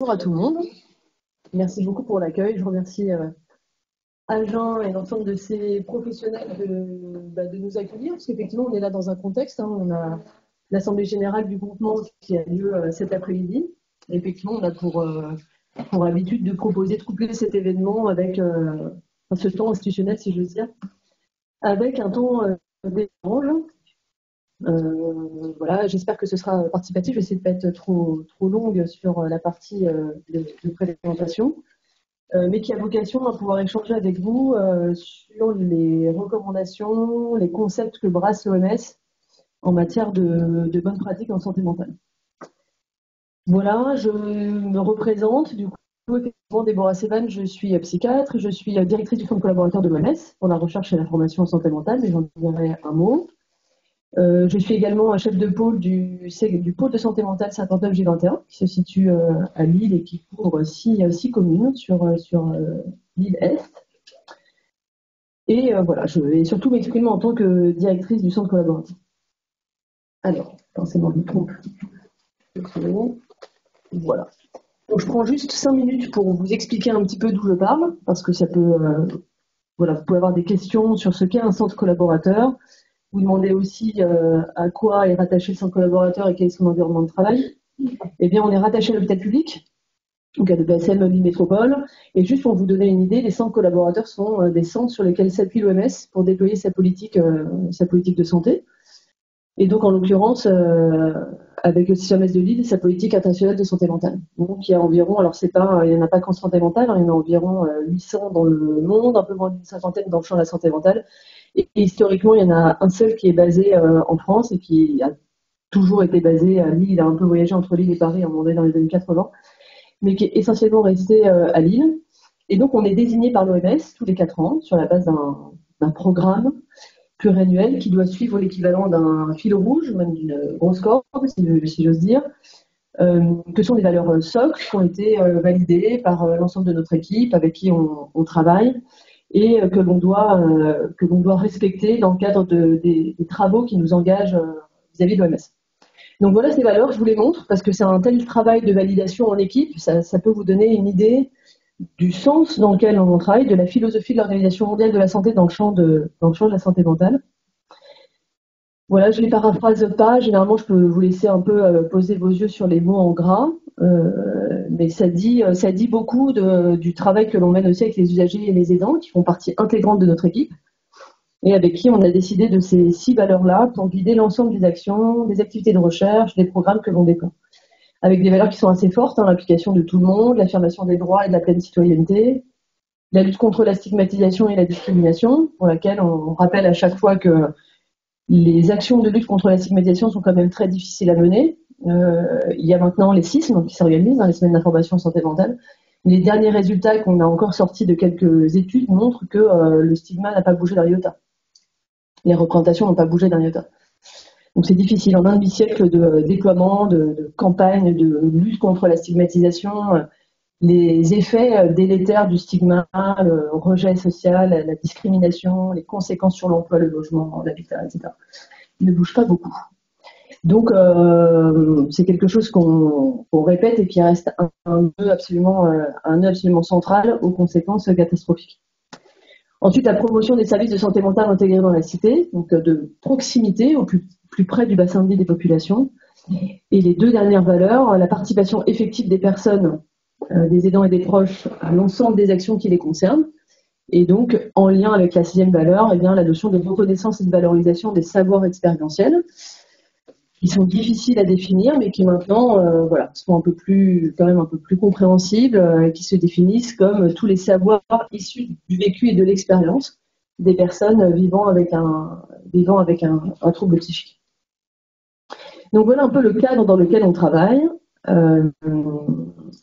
Bonjour à tout le monde. Merci beaucoup pour l'accueil. Je remercie euh, et l'ensemble de ces professionnels de, bah, nous accueillir, parce qu'effectivement, on est là dans un contexte. Hein. on a l'Assemblée générale du groupement qui a lieu euh, cet après-midi. Effectivement, on a pour, euh, pour habitude de proposer de coupler cet événement avec ce temps institutionnel, si je veux dire, avec un temps d'échange euh, voilà, j'espère que ce sera participatif. Je vais essayer de ne pas être trop, trop longue sur la partie euh, de, présentation, euh, mais qui a vocation à pouvoir échanger avec vous sur les recommandations, les concepts que brasse l'OMS en matière de, de bonnes pratiques en santé mentale. Voilà, je me représente. Du coup, Déborah Sevan, je suis psychiatre, je suis directrice du centre collaborateur de l'OMS pour la recherche et la formation en santé mentale, mais j'en dirai un mot. Euh, je suis également chef de pôle du, pôle de santé mentale Saint-Antoine-G21, qui se situe euh, à Lille et qui couvre six, six communes sur, euh, sur l'île Est. Et voilà, je vais surtout m'exprimer en tant que directrice du centre collaboratif. Alors, forcément, je me trompe. Voilà. Donc, je prends juste cinq minutes pour vous expliquer un petit peu d'où je parle, parce que ça peut. voilà, vous pouvez avoir des questions sur ce qu'est un centre collaborateur, vous demandez aussi euh, à quoi est rattaché son collaborateur et quel est son environnement de travail. Eh bien, on est rattaché à l'hôpital public, donc à l'EPSM Lille Métropole. Et juste pour vous donner une idée, les centres collaborateurs sont euh, des centres sur lesquels s'appuie l'OMS pour déployer sa politique, euh, sa politique de santé. Et donc, en l'occurrence, avec le CMS de Lille, sa politique internationale de santé mentale. Donc, il y a environ, alors c'est pas, il n'y en a pas qu'en santé mentale, hein, il y en a environ 800 dans le monde, un peu moins d'une cinquantaine dans le champ de la santé mentale. Et, historiquement, il y en a un seul qui est basé euh, en France et qui a toujours été basé à Lille. Il a un peu voyagé entre Lille et Paris en moment dans les années 80, mais qui est essentiellement resté euh, à Lille. Et donc, on est désigné par l'OMS tous les quatre ans sur la base d'un programme pluriannuel qui doit suivre l'équivalent d'un fil rouge, même d'une grosse corde, si, j'ose dire, euh, que sont des valeurs socles qui ont été validées par l'ensemble de notre équipe avec qui on travaille et euh, que l'on doit, euh, doit respecter dans le cadre de, des, travaux qui nous engagent euh, vis-à-vis de l'OMS. Donc voilà ces valeurs, je vous les montre parce que c'est un tel travail de validation en équipe, ça, peut vous donner une idée du sens dans lequel on travaille, de la philosophie de l'Organisation mondiale de la santé dans le champ de, dans le champ de la santé mentale. Voilà, je ne les paraphrase pas. Généralement, je peux vous laisser un peu poser vos yeux sur les mots en gras, euh, mais ça dit, euh, beaucoup du travail que l'on mène aussi avec les usagers et les aidants, qui font partie intégrante de notre équipe, et avec qui on a décidé de ces six valeurs-là pour guider l'ensemble des actions, des activités de recherche, des programmes que l'on déploie. Avec des valeurs qui sont assez fortes, hein, l'application de tout le monde, l'affirmation des droits et de la pleine citoyenneté, la lutte contre la stigmatisation et la discrimination, pour laquelle on rappelle à chaque fois que les actions de lutte contre la stigmatisation sont quand même très difficiles à mener. Euh, il y a maintenant les CISM qui s'organisent, dans les semaines d'information santé mentale. Les derniers résultats qu'on a encore sortis de quelques études montrent que euh, le stigma n'a pas bougé d'un iota. Les représentations n'ont pas bougé d'un iota. Donc c'est difficile. En un demi-siècle de déploiement, de, campagne de lutte contre la stigmatisation, les effets euh, délétères du stigma, le rejet social, la discrimination, les conséquences sur l'emploi, le logement, l'habitat, etc. ne bougent pas beaucoup. Donc, euh, c'est quelque chose qu'on répète et qui reste un, nœud absolument, euh, un absolument central aux conséquences catastrophiques. Ensuite, la promotion des services de santé mentale intégrés dans la cité, donc de proximité au plus, plus près du bassin de vie des populations. Et les deux dernières valeurs, la participation effective des personnes euh, des aidants et des proches à l'ensemble des actions qui les concernent. Et donc, en lien avec la sixième valeur, eh bien, la notion de reconnaissance et de valorisation des savoirs expérientiels, qui sont difficiles à définir, mais qui maintenant, euh, voilà, sont un peu plus, quand même un peu plus compréhensibles, euh, qui se définissent comme tous les savoirs issus du vécu et de l'expérience des personnes vivant avec un, vivant avec un, trouble psychique. Donc voilà un peu le cadre dans lequel on travaille. Euh,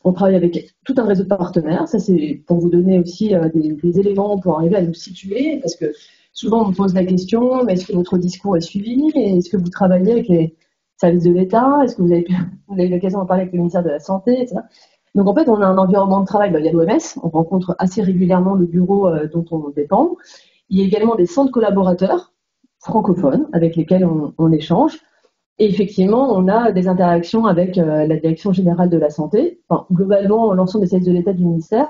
on travaille avec tout un réseau de partenaires. Ça, c'est pour vous donner aussi des, éléments pour arriver à nous situer, parce que souvent on me pose la question mais est-ce que votre discours est suivi? Est-ce que vous travaillez avec les services de l'État Est-ce que vous avez, eu l'occasion de parler avec le ministère de la Santé etc. Donc en fait, on a un environnement de travail. Il y a l'OMS, on rencontre assez régulièrement le bureau euh, dont on dépend. Il y a également des centres collaborateurs francophones avec lesquels on échange. Et effectivement, on a des interactions avec la Direction générale de la santé, enfin, globalement l'ensemble des services de l'État du ministère,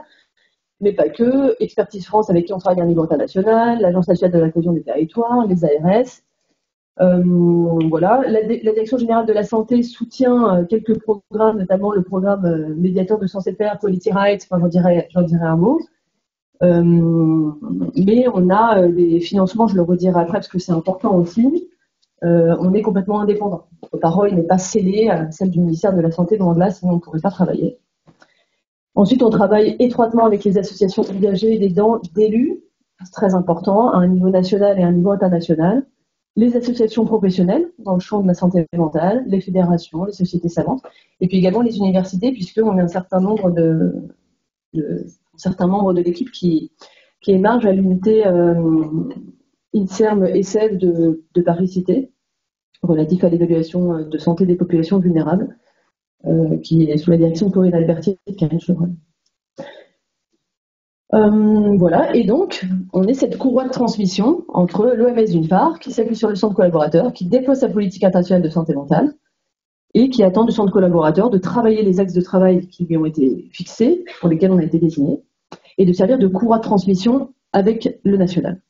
mais pas que, Expertise France avec qui on travaille à niveau international, l'Agence nationale de la cohésion des territoires, les ARS. Euh, voilà, la, Direction générale de la santé soutient euh, quelques programmes, notamment le programme euh, médiateur de santé père, Quality Rights, enfin j'en dirais un mot. mais on a des financements, je le redirai après parce que c'est important aussi. on est complètement indépendant. Notre parole n'est pas scellée à celle du ministère de la Santé, de là, sinon on ne pourrait pas travailler. Ensuite, on travaille étroitement avec les associations engagées d'élus, c'est très important, à un niveau national et à un niveau international, les associations professionnelles dans le champ de la santé mentale, les fédérations, les sociétés savantes, et puis également les universités, puisqu'on a un certain nombre de, certains membres de l'équipe qui, qui à l'unité euh, INSERM ESSEV de, de Paris-Cité, relatif à l'évaluation de santé des populations vulnérables. Euh, qui est sous la direction de Corinne Alberti et de Karine Chevron. Euh, voilà, et donc, on est cette courroie de transmission entre l'OMS d'une part, qui s'appuie sur le centre collaborateur, qui déploie sa politique internationale de santé mentale, et qui attend du centre collaborateur de travailler les axes de travail qui lui ont été fixés, pour lesquels on a été désigné, et de servir de courroie de transmission avec le national.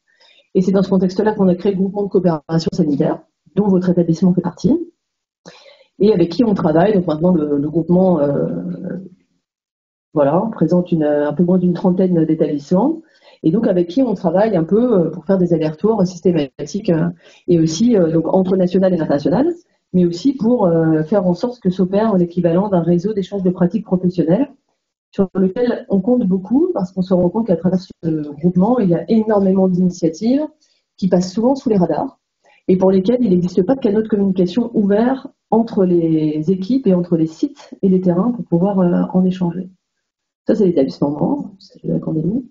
Et c'est dans ce contexte-là qu'on a créé le groupement de coopération sanitaire, dont votre établissement fait partie, et avec qui on travaille. Donc maintenant, le, groupement euh, voilà, présente une, un peu moins d'une trentaine d'établissements. Et donc avec qui on travaille un peu euh, pour faire des allers-retours systématiques euh, et aussi donc entre national et international, mais aussi pour faire en sorte que s'opère l'équivalent d'un réseau d'échange de pratiques professionnelles sur lequel on compte beaucoup parce qu'on se rend compte qu'à travers ce groupement, il y a énormément d'initiatives qui passent souvent sous les radars et pour lesquelles il n'existe pas de canaux de communication ouverts entre les équipes et entre les sites et les terrains pour pouvoir euh, en échanger. Ça, c'est l'établissement grand, c'est la pandémie.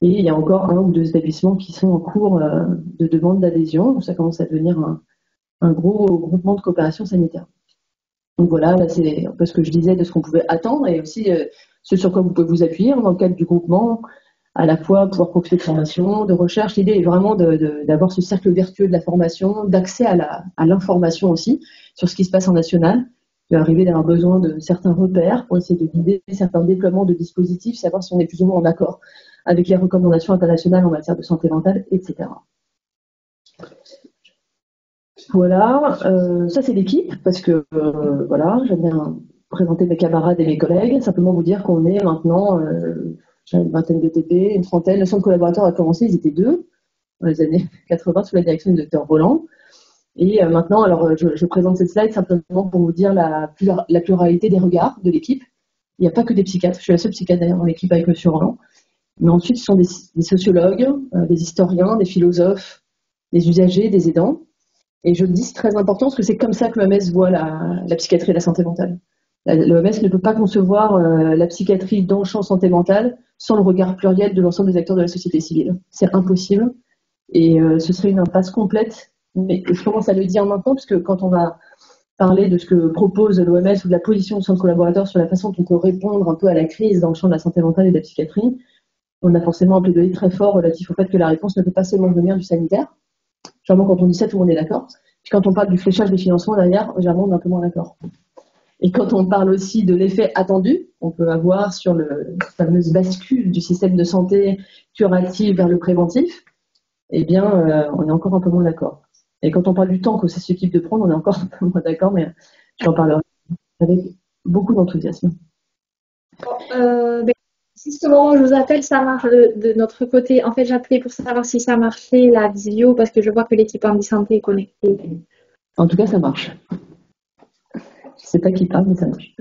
Et il y a encore un ou deux établissements qui sont en cours euh, de demande d'adhésion. Ça commence à devenir un, gros groupement de coopération sanitaire. Donc voilà, c'est un peu ce que je disais de ce qu'on pouvait attendre et aussi euh, ce sur quoi vous pouvez vous appuyer dans le cadre du groupement, à la fois pouvoir profiter de formation, de recherche. L'idée est vraiment d'avoir ce cercle vertueux de la formation, d'accès à l'information aussi sur ce qui se passe en national. Va arriver d'avoir besoin de certains repères pour essayer de guider certains déploiements de dispositifs, savoir si on est plus ou moins en accord avec les recommandations internationales en matière de santé mentale, etc. Voilà, euh, ça c'est l'équipe, parce que euh, voilà, j'aime bien présenter mes camarades et mes collègues, simplement vous dire qu'on est maintenant euh, une vingtaine de TP, une trentaine. Le centre collaborateur a commencé, ils étaient deux dans les années 80 sous la direction du docteur Roland. Et euh, maintenant, alors euh, je, présente cette slide simplement pour vous dire la, pluralité des regards de l'équipe. Il n'y a pas que des psychiatres. Je suis la seule psychiatre d'ailleurs dans l'équipe avec M. Roland. Mais ensuite, ce sont des, sociologues, euh, des historiens, des philosophes, des usagers, des aidants. Et je dis c'est très important parce que c'est comme ça que l'OMS voit la, psychiatrie et la santé mentale. L'OMS ne peut pas concevoir la psychiatrie dans le champ santé mentale sans le regard pluriel de l'ensemble des acteurs de la société civile. C'est impossible. Et ce serait une impasse complète mais je commence à le dire maintenant, parce que quand on va parler de ce que propose l'OMS ou de la position du centre collaborateur sur la façon dont on peut répondre un peu à la crise dans le champ de la santé mentale et de la psychiatrie, on a forcément un plaidoyer très fort relatif au fait que la réponse ne peut pas seulement venir du sanitaire. Généralement, quand on dit ça, tout le monde est d'accord. Puis quand on parle du fléchage des financements derrière, généralement, on est un peu moins d'accord. Et quand on parle aussi de l'effet attendu on peut avoir sur le fameuse bascule du système de santé curatif vers le préventif, eh bien, euh, on est encore un peu moins d'accord. Et quand on parle du temps que ça s'équipe de prendre, on est encore un peu moins d'accord, mais j'en parlerai avec beaucoup d'enthousiasme. Euh, ben, justement, je vous appelle, ça marche de, notre côté. En fait, j'appelais pour savoir si ça marchait la visio, parce que je vois que l'équipe en santé est connectée. En tout cas, ça marche. Sais pas qui parle, mais ça marche.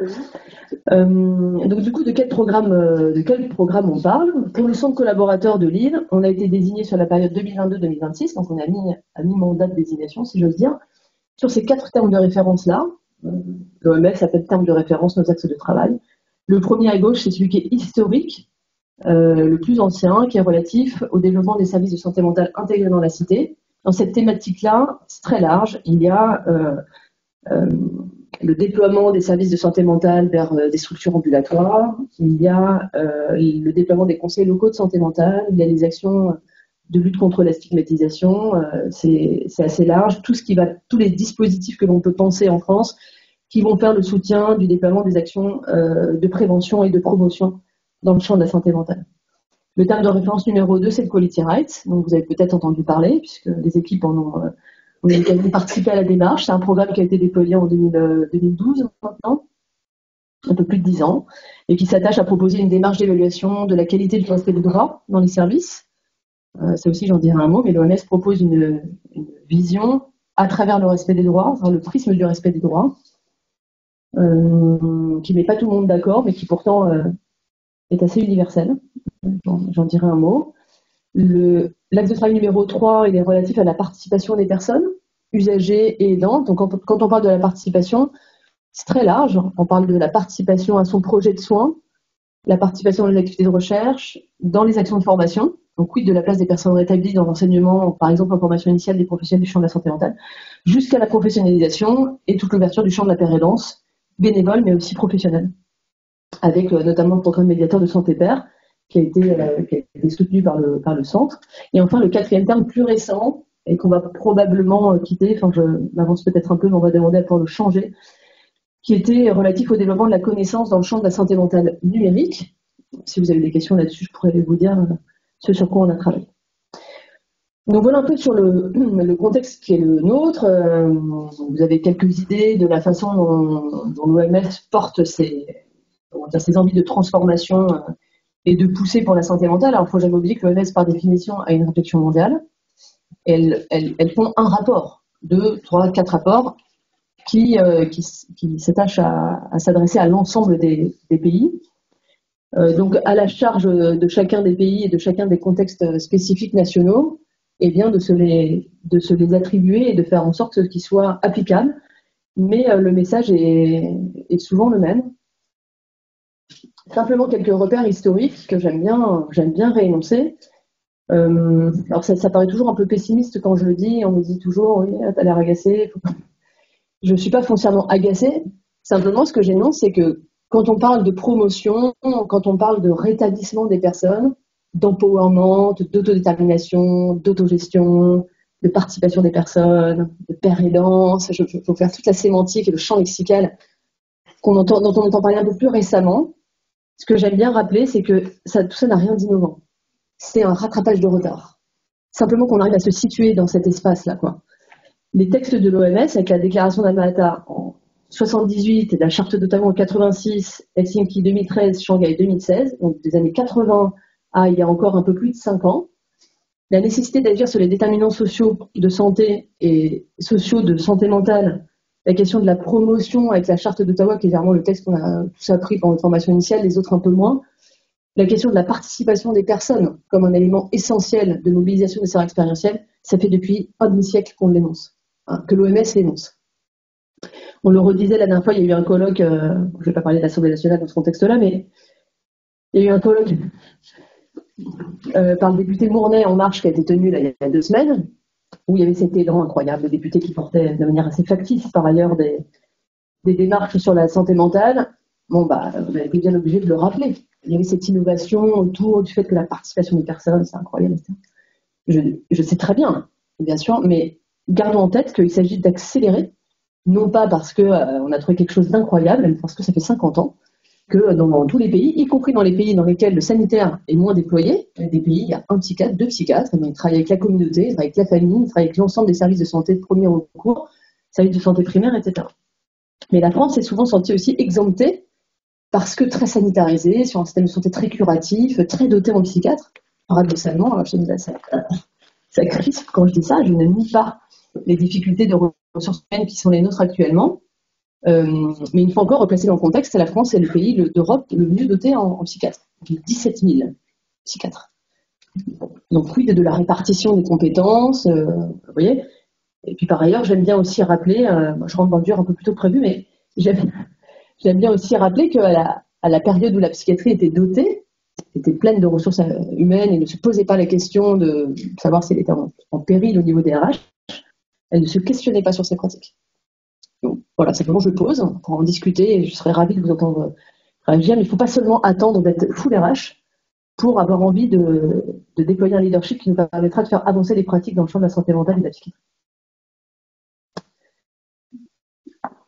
Euh, donc du coup, de quel programme, euh, de quel programme on parle? Pour le centre collaborateur de Lille, on a été désigné sur la période 2022-2026, donc on a mis à mi-mandat de désignation, si j'ose dire, sur ces quatre termes de référence-là. Euh, L'OMS appelle termes de référence nos axes de travail. Le premier à gauche, c'est celui qui est historique, le plus ancien, qui est relatif au développement des services de santé mentale intégrés dans la cité. Dans cette thématique-là, c'est très large. Il y a le déploiement des services de santé mentale vers euh, des structures ambulatoires, il y a euh, le déploiement des conseils locaux de santé mentale, il y a les actions de lutte contre la stigmatisation. Euh, c'est assez large. Tous les dispositifs que l'on peut penser en France qui vont faire le soutien du déploiement des actions de prévention et de promotion dans le champ de la santé mentale. Le terme de référence numéro 2, c'est le Quality Rights. Donc, vous avez peut-être entendu parler, puisque les équipes en ont, ont participé à la démarche. C'est un programme qui a été déployé en 2012 maintenant un peu plus de 10 ans, et qui s'attache à proposer une démarche d'évaluation de la qualité du respect des droits dans les services. Euh, ça aussi, j'en dirai un mot, mais l'OMS propose une, vision à travers le respect des droits, le prisme du respect des droits, euh, qui met pas tout le monde d'accord, mais qui pourtant euh, est assez universel. J'en dirai un mot. L'axe de travail numéro 3, il est relatif à la participation des personnes, usagers et aidantes. Donc, quand on parle de la participation, c'est très large. On parle de la participation à son projet de soins, la participation dans les activités de recherche, dans les actions de formation. Donc, quid de la place des personnes rétablies dans l'enseignement, par exemple en formation initiale des professionnels du champ de la santé mentale, jusqu'à la professionnalisation et toute l'ouverture du champ de la pérédance, bénévole mais aussi professionnelle, avec euh, notamment le programme médiateur de santé père qui a été, euh, soutenu par le, centre. Et enfin, le quatrième terme plus récent, et qu'on va probablement euh, quitter, enfin je m'avance peut-être un peu, mais on va demander à pouvoir le changer, qui était relatif au développement de la connaissance dans le champ de la santé mentale numérique. Si vous avez des questions là-dessus, je pourrais vous dire euh, ce sur quoi on a travaillé. Donc voilà un peu sur le, contexte qui est le nôtre. Euh, vous avez quelques idées de la façon dont, l'OMS porte ses, ses, envies de transformation euh, et de pousser pour la santé mentale. Alors il faut jamais oublier que l'OMS, par définition, a une réflexion mondiale. Elles, font un rapport, deux, trois, quatre rapports qui, euh, qui, s'attache à, s'adresser à l'ensemble des, pays. Euh, donc, à la charge de chacun des pays et de chacun des contextes spécifiques nationaux, eh bien de se, les, de se les attribuer et de faire en sorte qu'ils soient applicables. Mais euh, le message est, souvent le même. Simplement quelques repères historiques que j'aime bien, réénoncer. alors ça, paraît toujours un peu pessimiste quand je le dis. On me dit toujours, oui, t'as l'air agacé. Je ne suis pas foncièrement agacée. Simplement, ce que j'énonce, c'est que quand on parle de promotion, quand on parle de rétablissement des personnes, d'empowerment, d'autodétermination, d'autogestion, de participation des personnes, de pérédance, il faut faire toute la sémantique et le champ lexical dont on entend parler un peu plus récemment. Ce que j'aime bien rappeler, c'est que tout ça n'a rien d'innovant. C'est un rattrapage de retard. Simplement qu'on arrive à se situer dans cet espace-là, les textes de l'OMS, avec la déclaration d'Amata en 78 et la charte d'Ottawa en 86, Helsinki 2013, Shanghai 2016, donc des années 80 à il y a encore un peu plus de 5 ans, la nécessité d'agir sur les déterminants sociaux de santé et sociaux de santé mentale, la question de la promotion avec la charte d'Ottawa, qui est vraiment le texte qu'on a tous appris pendant notre formation initiale, les autres un peu moins, la question de la participation des personnes comme un élément essentiel de mobilisation des savoirs expérientiels, ça fait depuis un demi-siècle qu'on l'énonce. Hein, que l'OMS énonce. On le redisait la dernière fois, il y a eu un colloque, euh, je ne vais pas parler de l'Assemblée nationale dans ce contexte-là, mais il y a eu un colloque euh, par le député Mournet en marche qui a été tenu il y a deux semaines, où il y avait cet élan incroyable, le député qui portait de manière assez factice par ailleurs des, démarches sur la santé mentale. Bon, bah, vous avez bien obligé de le rappeler. Il y avait cette innovation autour du fait que la participation des personnes, c'est incroyable. Je, je sais très bien, bien sûr, mais gardons en tête qu'il s'agit d'accélérer, non pas parce qu'on euh, a trouvé quelque chose d'incroyable, mais parce que ça fait 50 ans que dans, tous les pays, y compris dans les pays dans lesquels le sanitaire est moins déployé, des pays, il y a un psychiatre, deux psychiatres, ils travaillent avec la communauté, ils travaillent avec la famille, ils travaillent avec l'ensemble des services de santé de premier recours, services de santé primaire, etc. Mais la France est souvent sentie aussi exemptée parce que très sanitarisée, sur un système de santé très curatif, très doté en psychiatres. Paradoxalement, je me ça, ça crispe quand je dis ça, je ne nie pas les difficultés de ressources humaines qui sont les nôtres actuellement. Euh, mais une fois encore, replacer dans le contexte, la France est le pays d'Europe le mieux doté en, en psychiatres. 17 000 psychiatres. Donc, quid de la répartition des compétences, euh, vous voyez Et puis par ailleurs, j'aime bien aussi rappeler, euh, je rentre dans le dur un peu plus tôt que prévu, mais j'aime bien aussi rappeler qu'à la, à la période où la psychiatrie était dotée, était pleine de ressources humaines et ne se posait pas la question de savoir si elle était en péril au niveau des RH, elle ne se questionnait pas sur ces pratiques. Voilà, simplement je pose pour en discuter et je serais ravie de vous entendre réagir, mais il ne faut pas seulement attendre d'être full RH pour avoir envie de, déployer un leadership qui nous permettra de faire avancer les pratiques dans le champ de la santé mentale et de la psychiatrie.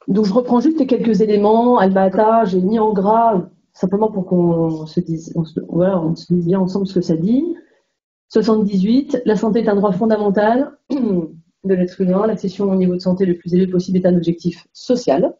Donc je reprends juste quelques éléments. Almata, j'ai mis en gras simplement pour qu'on se dise, voilà, on se dise bien ensemble ce que ça dit. 78, la santé est un droit fondamental de l'être humain. L'accession au niveau de santé le plus élevé possible est un objectif social.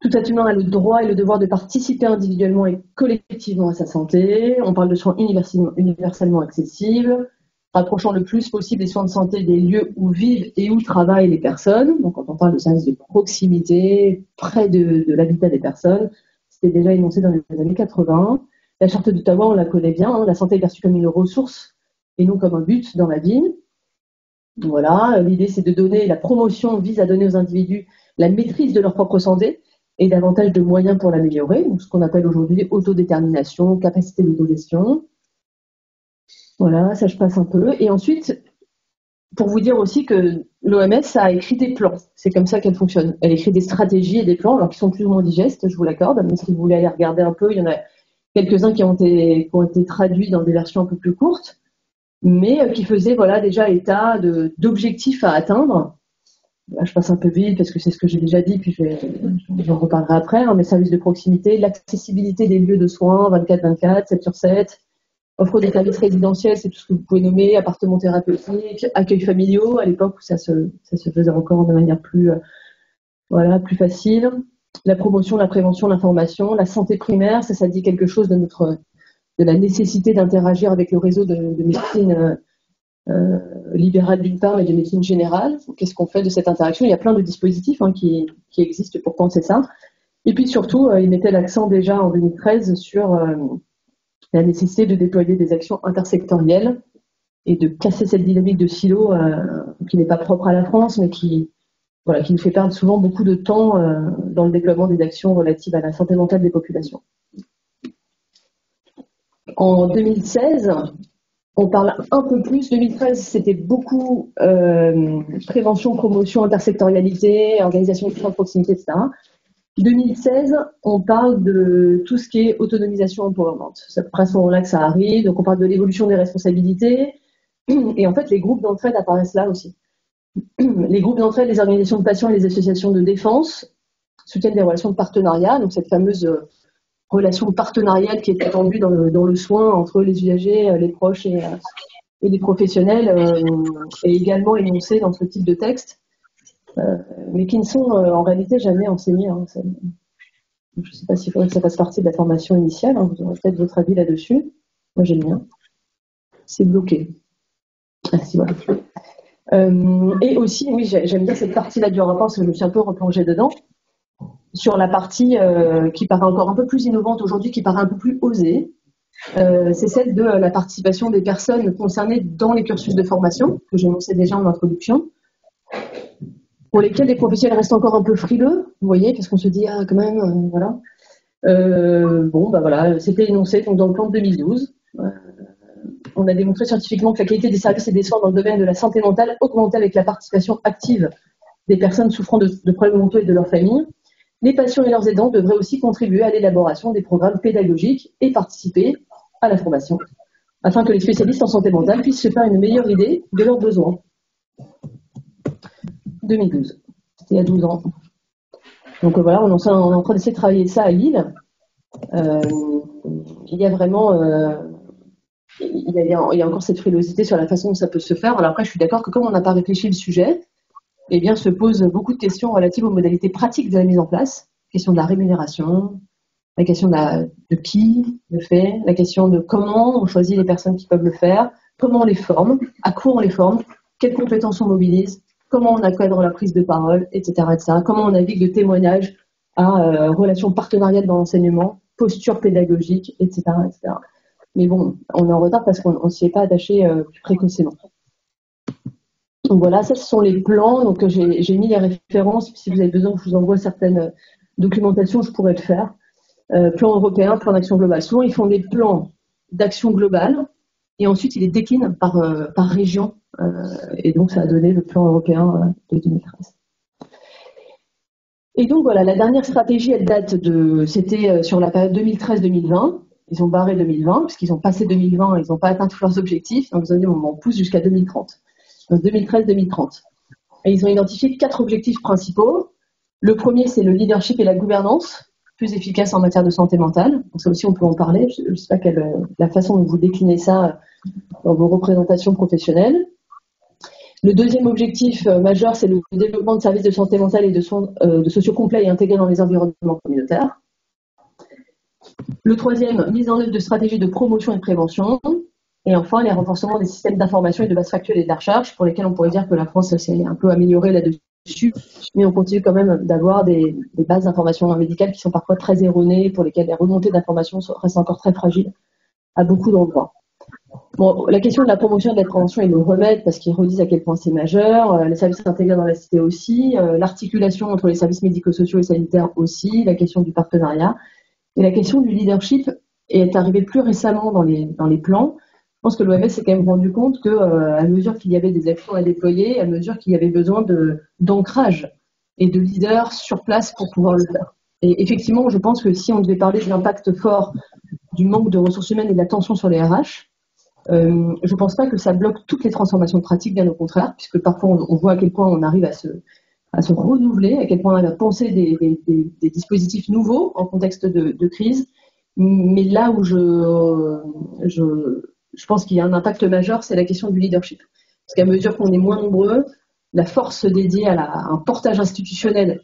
Tout être humain a le droit et le devoir de participer individuellement et collectivement à sa santé. On parle de soins universellement, accessibles, rapprochant le plus possible les soins de santé des lieux où vivent et où travaillent les personnes. Donc, quand on parle de services de proximité, près de, l'habitat des personnes, c'était déjà énoncé dans les années 80. La charte d'Ottawa, on la connaît bien. Hein. la santé est perçue comme une ressource et non comme un but dans la vie. Voilà, l'idée c'est de donner, la promotion vise à donner aux individus la maîtrise de leur propre santé et davantage de moyens pour l'améliorer, ce qu'on appelle aujourd'hui autodétermination, capacité d'autogestion. Voilà, ça je passe un peu. Et ensuite, pour vous dire aussi que l'OMS a écrit des plans. C'est comme ça qu'elle fonctionne. Elle écrit des stratégies et des plans, alors qui sont plus ou moins digestes, je vous l'accorde, mais si vous voulez aller regarder un peu, il y en a quelques-uns qui ont été traduits dans des versions un peu plus courtes mais euh, qui faisait voilà déjà état d'objectifs à atteindre. je passe un peu vite parce que c'est ce que j'ai déjà dit, puis j'en reparlerai après. Hein, mes services de proximité, l'accessibilité des lieux de soins 24-24, 7 sur 7, offre des services résidentiels, c'est tout ce que vous pouvez nommer, appartements thérapeutiques, accueils familiaux, à l'époque où ça se, faisait encore de manière plus, euh, voilà, plus facile. La promotion, la prévention, l'information, la santé primaire, ça dit quelque chose de notre de la nécessité d'interagir avec le réseau de, médecine euh, euh, libérale d'une part, et de médecine générale. Qu'est-ce qu'on fait de cette interaction? Il y a plein de dispositifs hein, qui, existent pour penser ça. Et puis surtout, euh, il mettait l'accent déjà en 2013 sur la nécessité de déployer des actions intersectorielles et de casser cette dynamique de silo qui n'est pas propre à la France, mais qui, nous fait perdre souvent beaucoup de temps dans le déploiement des actions relatives à la santé mentale des populations. En 2016, on parle un peu plus. 2013, c'était beaucoup euh, prévention, promotion, intersectorialité, organisation de de proximité, etc. 2016, on parle de tout ce qui est autonomisation empowerment. C'est à ce moment-là que ça arrive. Donc, on parle de l'évolution des responsabilités. Et en fait, les groupes d'entraide apparaissent là aussi. Les groupes d'entraide, les organisations de patients et les associations de défense soutiennent des relations de partenariat. Donc, cette fameuse relation partenariale qui est attendue dans le, soin entre les usagers, euh, les proches et, euh, les professionnels euh, est également énoncée dans ce type de texte, mais qui ne sont en réalité jamais enseignés. Hein, je ne sais pas s'il faudrait que ça fasse partie de la formation initiale. Hein, vous aurez peut-être votre avis là-dessus. Moi, j'aime bien. C'est bloqué. Ah, et aussi, oui, j'aime bien cette partie-là du rapport parce que je me suis un peu replongée dedans sur la partie euh, qui paraît encore un peu plus innovante aujourd'hui, qui paraît un peu plus osée, euh, c'est celle de la participation des personnes concernées dans les cursus de formation, que énoncé déjà en introduction, pour lesquels les professionnels restent encore un peu frileux, vous voyez, parce qu'on se dit, ah, quand même, euh, voilà. bon, bah voilà, c'était énoncé donc, dans le plan de 2012. on a démontré scientifiquement que la qualité des services et des soins dans le domaine de la santé mentale augmentait avec la participation active des personnes souffrant de, de problèmes mentaux et de leur famille les patients et leurs aidants devraient aussi contribuer à l'élaboration des programmes pédagogiques et participer à la formation, afin que les spécialistes en santé mentale puissent se faire une meilleure idée de leurs besoins. 2012, c'était il y a 12 ans. Donc euh, voilà, on est en train d'essayer de travailler ça à Lille. Euh, il y a vraiment, euh, il, y a, il, y a, encore cette frilosité sur la façon dont ça peut se faire. Alors après, je suis d'accord que comme on n'a pas réfléchi le sujet, eh bien, se posent beaucoup de questions relatives aux modalités pratiques de la mise en place. La question de la rémunération, la question de, qui le fait, la question de comment on choisit les personnes qui peuvent le faire, comment on les forme, à quoi on les forme, quelles compétences on mobilise, comment on accadre la prise de parole, etc. etc. comment on navigue de témoignages à euh, relations partenariales dans l'enseignement, posture pédagogique, etc., etc. Mais bon, on est en retard parce qu'on ne s'y est pas attaché euh, plus précocement. Donc voilà, ça ce sont les plans. Donc j'ai mis les références. Si vous avez besoin je vous envoie certaines euh, documentations, je pourrais le faire. Euh, plan européen, plan d'action globale. Souvent ils font des plans d'action globale et ensuite ils les déclinent par, euh, par région. et donc ça a donné le plan européen de 2013. Et donc voilà, la dernière stratégie, elle date de, c'était sur la période 2013-2020. ils ont barré 2020, puisqu'ils ont passé 2020, ils n'ont pas atteint tous leurs objectifs, donc ils ont dit on pousse jusqu'à 2030. Donc 2013-2030. Et ils ont identifié quatre objectifs principaux. Le premier, c'est le leadership et la gouvernance, plus efficace en matière de santé mentale. ça aussi, on peut en parler. Je ne sais pas quelle, la façon dont vous déclinez ça dans vos représentations professionnelles. Le deuxième objectif euh, majeur, c'est le développement de services de santé mentale et de soins euh, de sociaux complets et intégrés dans les environnements communautaires. Le troisième, mise en œuvre de stratégies de promotion et de prévention. Et enfin, les renforcements des systèmes d'information et de base factuelle et de la recherche, pour lesquels on pourrait dire que la France s'est un peu améliorée là-dessus, mais on continue quand même d'avoir des, bases d'information médicales qui sont parfois très erronées, pour lesquelles les remontées d'informations restent encore très fragiles à beaucoup d'endroits. Bon, la question de la promotion et de la prévention, ils le remettent parce qu'ils redisent à quel point c'est majeur. Euh, les services intégrés dans la cité aussi. Euh, l'articulation entre les services médico-sociaux et sanitaires aussi. La question du partenariat. Et la question du leadership est arrivée plus récemment dans les, dans les plans. Je pense que l'OMS s'est quand même rendu compte que, euh, à mesure qu'il y avait des actions à déployer, à mesure qu'il y avait besoin d'ancrage et de leaders sur place pour pouvoir le faire. Et effectivement, je pense que si on devait parler de l'impact fort du manque de ressources humaines et de la tension sur les RH, euh, je ne pense pas que ça bloque toutes les transformations de pratique, bien au contraire, puisque parfois on, voit à quel point on arrive à se, renouveler, à quel point on arrive à penser des, dispositifs nouveaux en contexte de, crise. Mais là où je, je pense qu'il y a un impact majeur, c'est la question du leadership. Parce qu'à mesure qu'on est moins nombreux, la force dédiée à, un portage institutionnel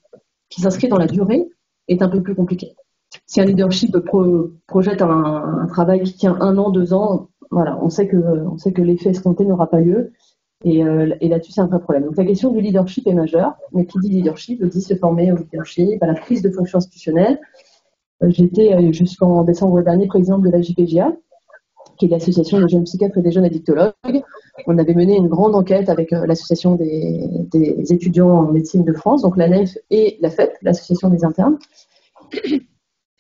qui s'inscrit dans la durée est un peu plus compliquée. Si un leadership projette un, travail qui tient un an, deux ans, voilà, on sait que, l'effet escompté n'aura pas lieu. Et, euh, et là-dessus, c'est un vrai problème. Donc la question du leadership est majeure. Mais qui dit leadership dit se former au leadership, à la prise de fonction institutionnelle. Euh, j'étais euh, jusqu'en décembre dernier présidente de la JPGA, qui est l'association des jeunes psychiatres et des jeunes addictologues. On avait mené une grande enquête avec l'association des, étudiants en médecine de France, donc la NEF et la FEP, l'association des internes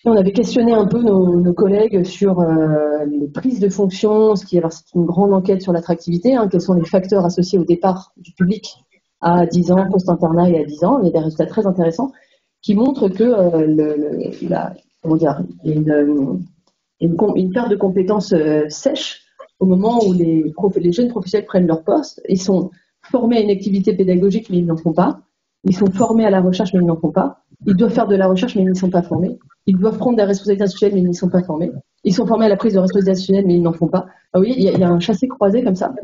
on avait questionné un peu nos, collègues sur euh, les prises de fonction, ce qui alors c'est une grande enquête sur l'attractivité, hein, quels sont les facteurs associés au départ du public à 10 ans, post-internat et à 10 ans. Il y a des résultats très intéressants qui montrent que euh, la, comment dire, une, une, perte de compétences euh, sèche au moment où les, jeunes professionnels prennent leur poste. Ils sont formés à une activité pédagogique, mais ils n'en font pas. Ils sont formés à la recherche, mais ils n'en font pas. Ils doivent faire de la recherche, mais ils ne sont pas formés. Ils doivent prendre des responsabilités institutionnelles, mais ils n'y sont pas formés. Ils sont formés à la prise de responsabilités institutionnelles, mais ils n'en font pas. Ah oui, il y, a un chassé-croisé comme ça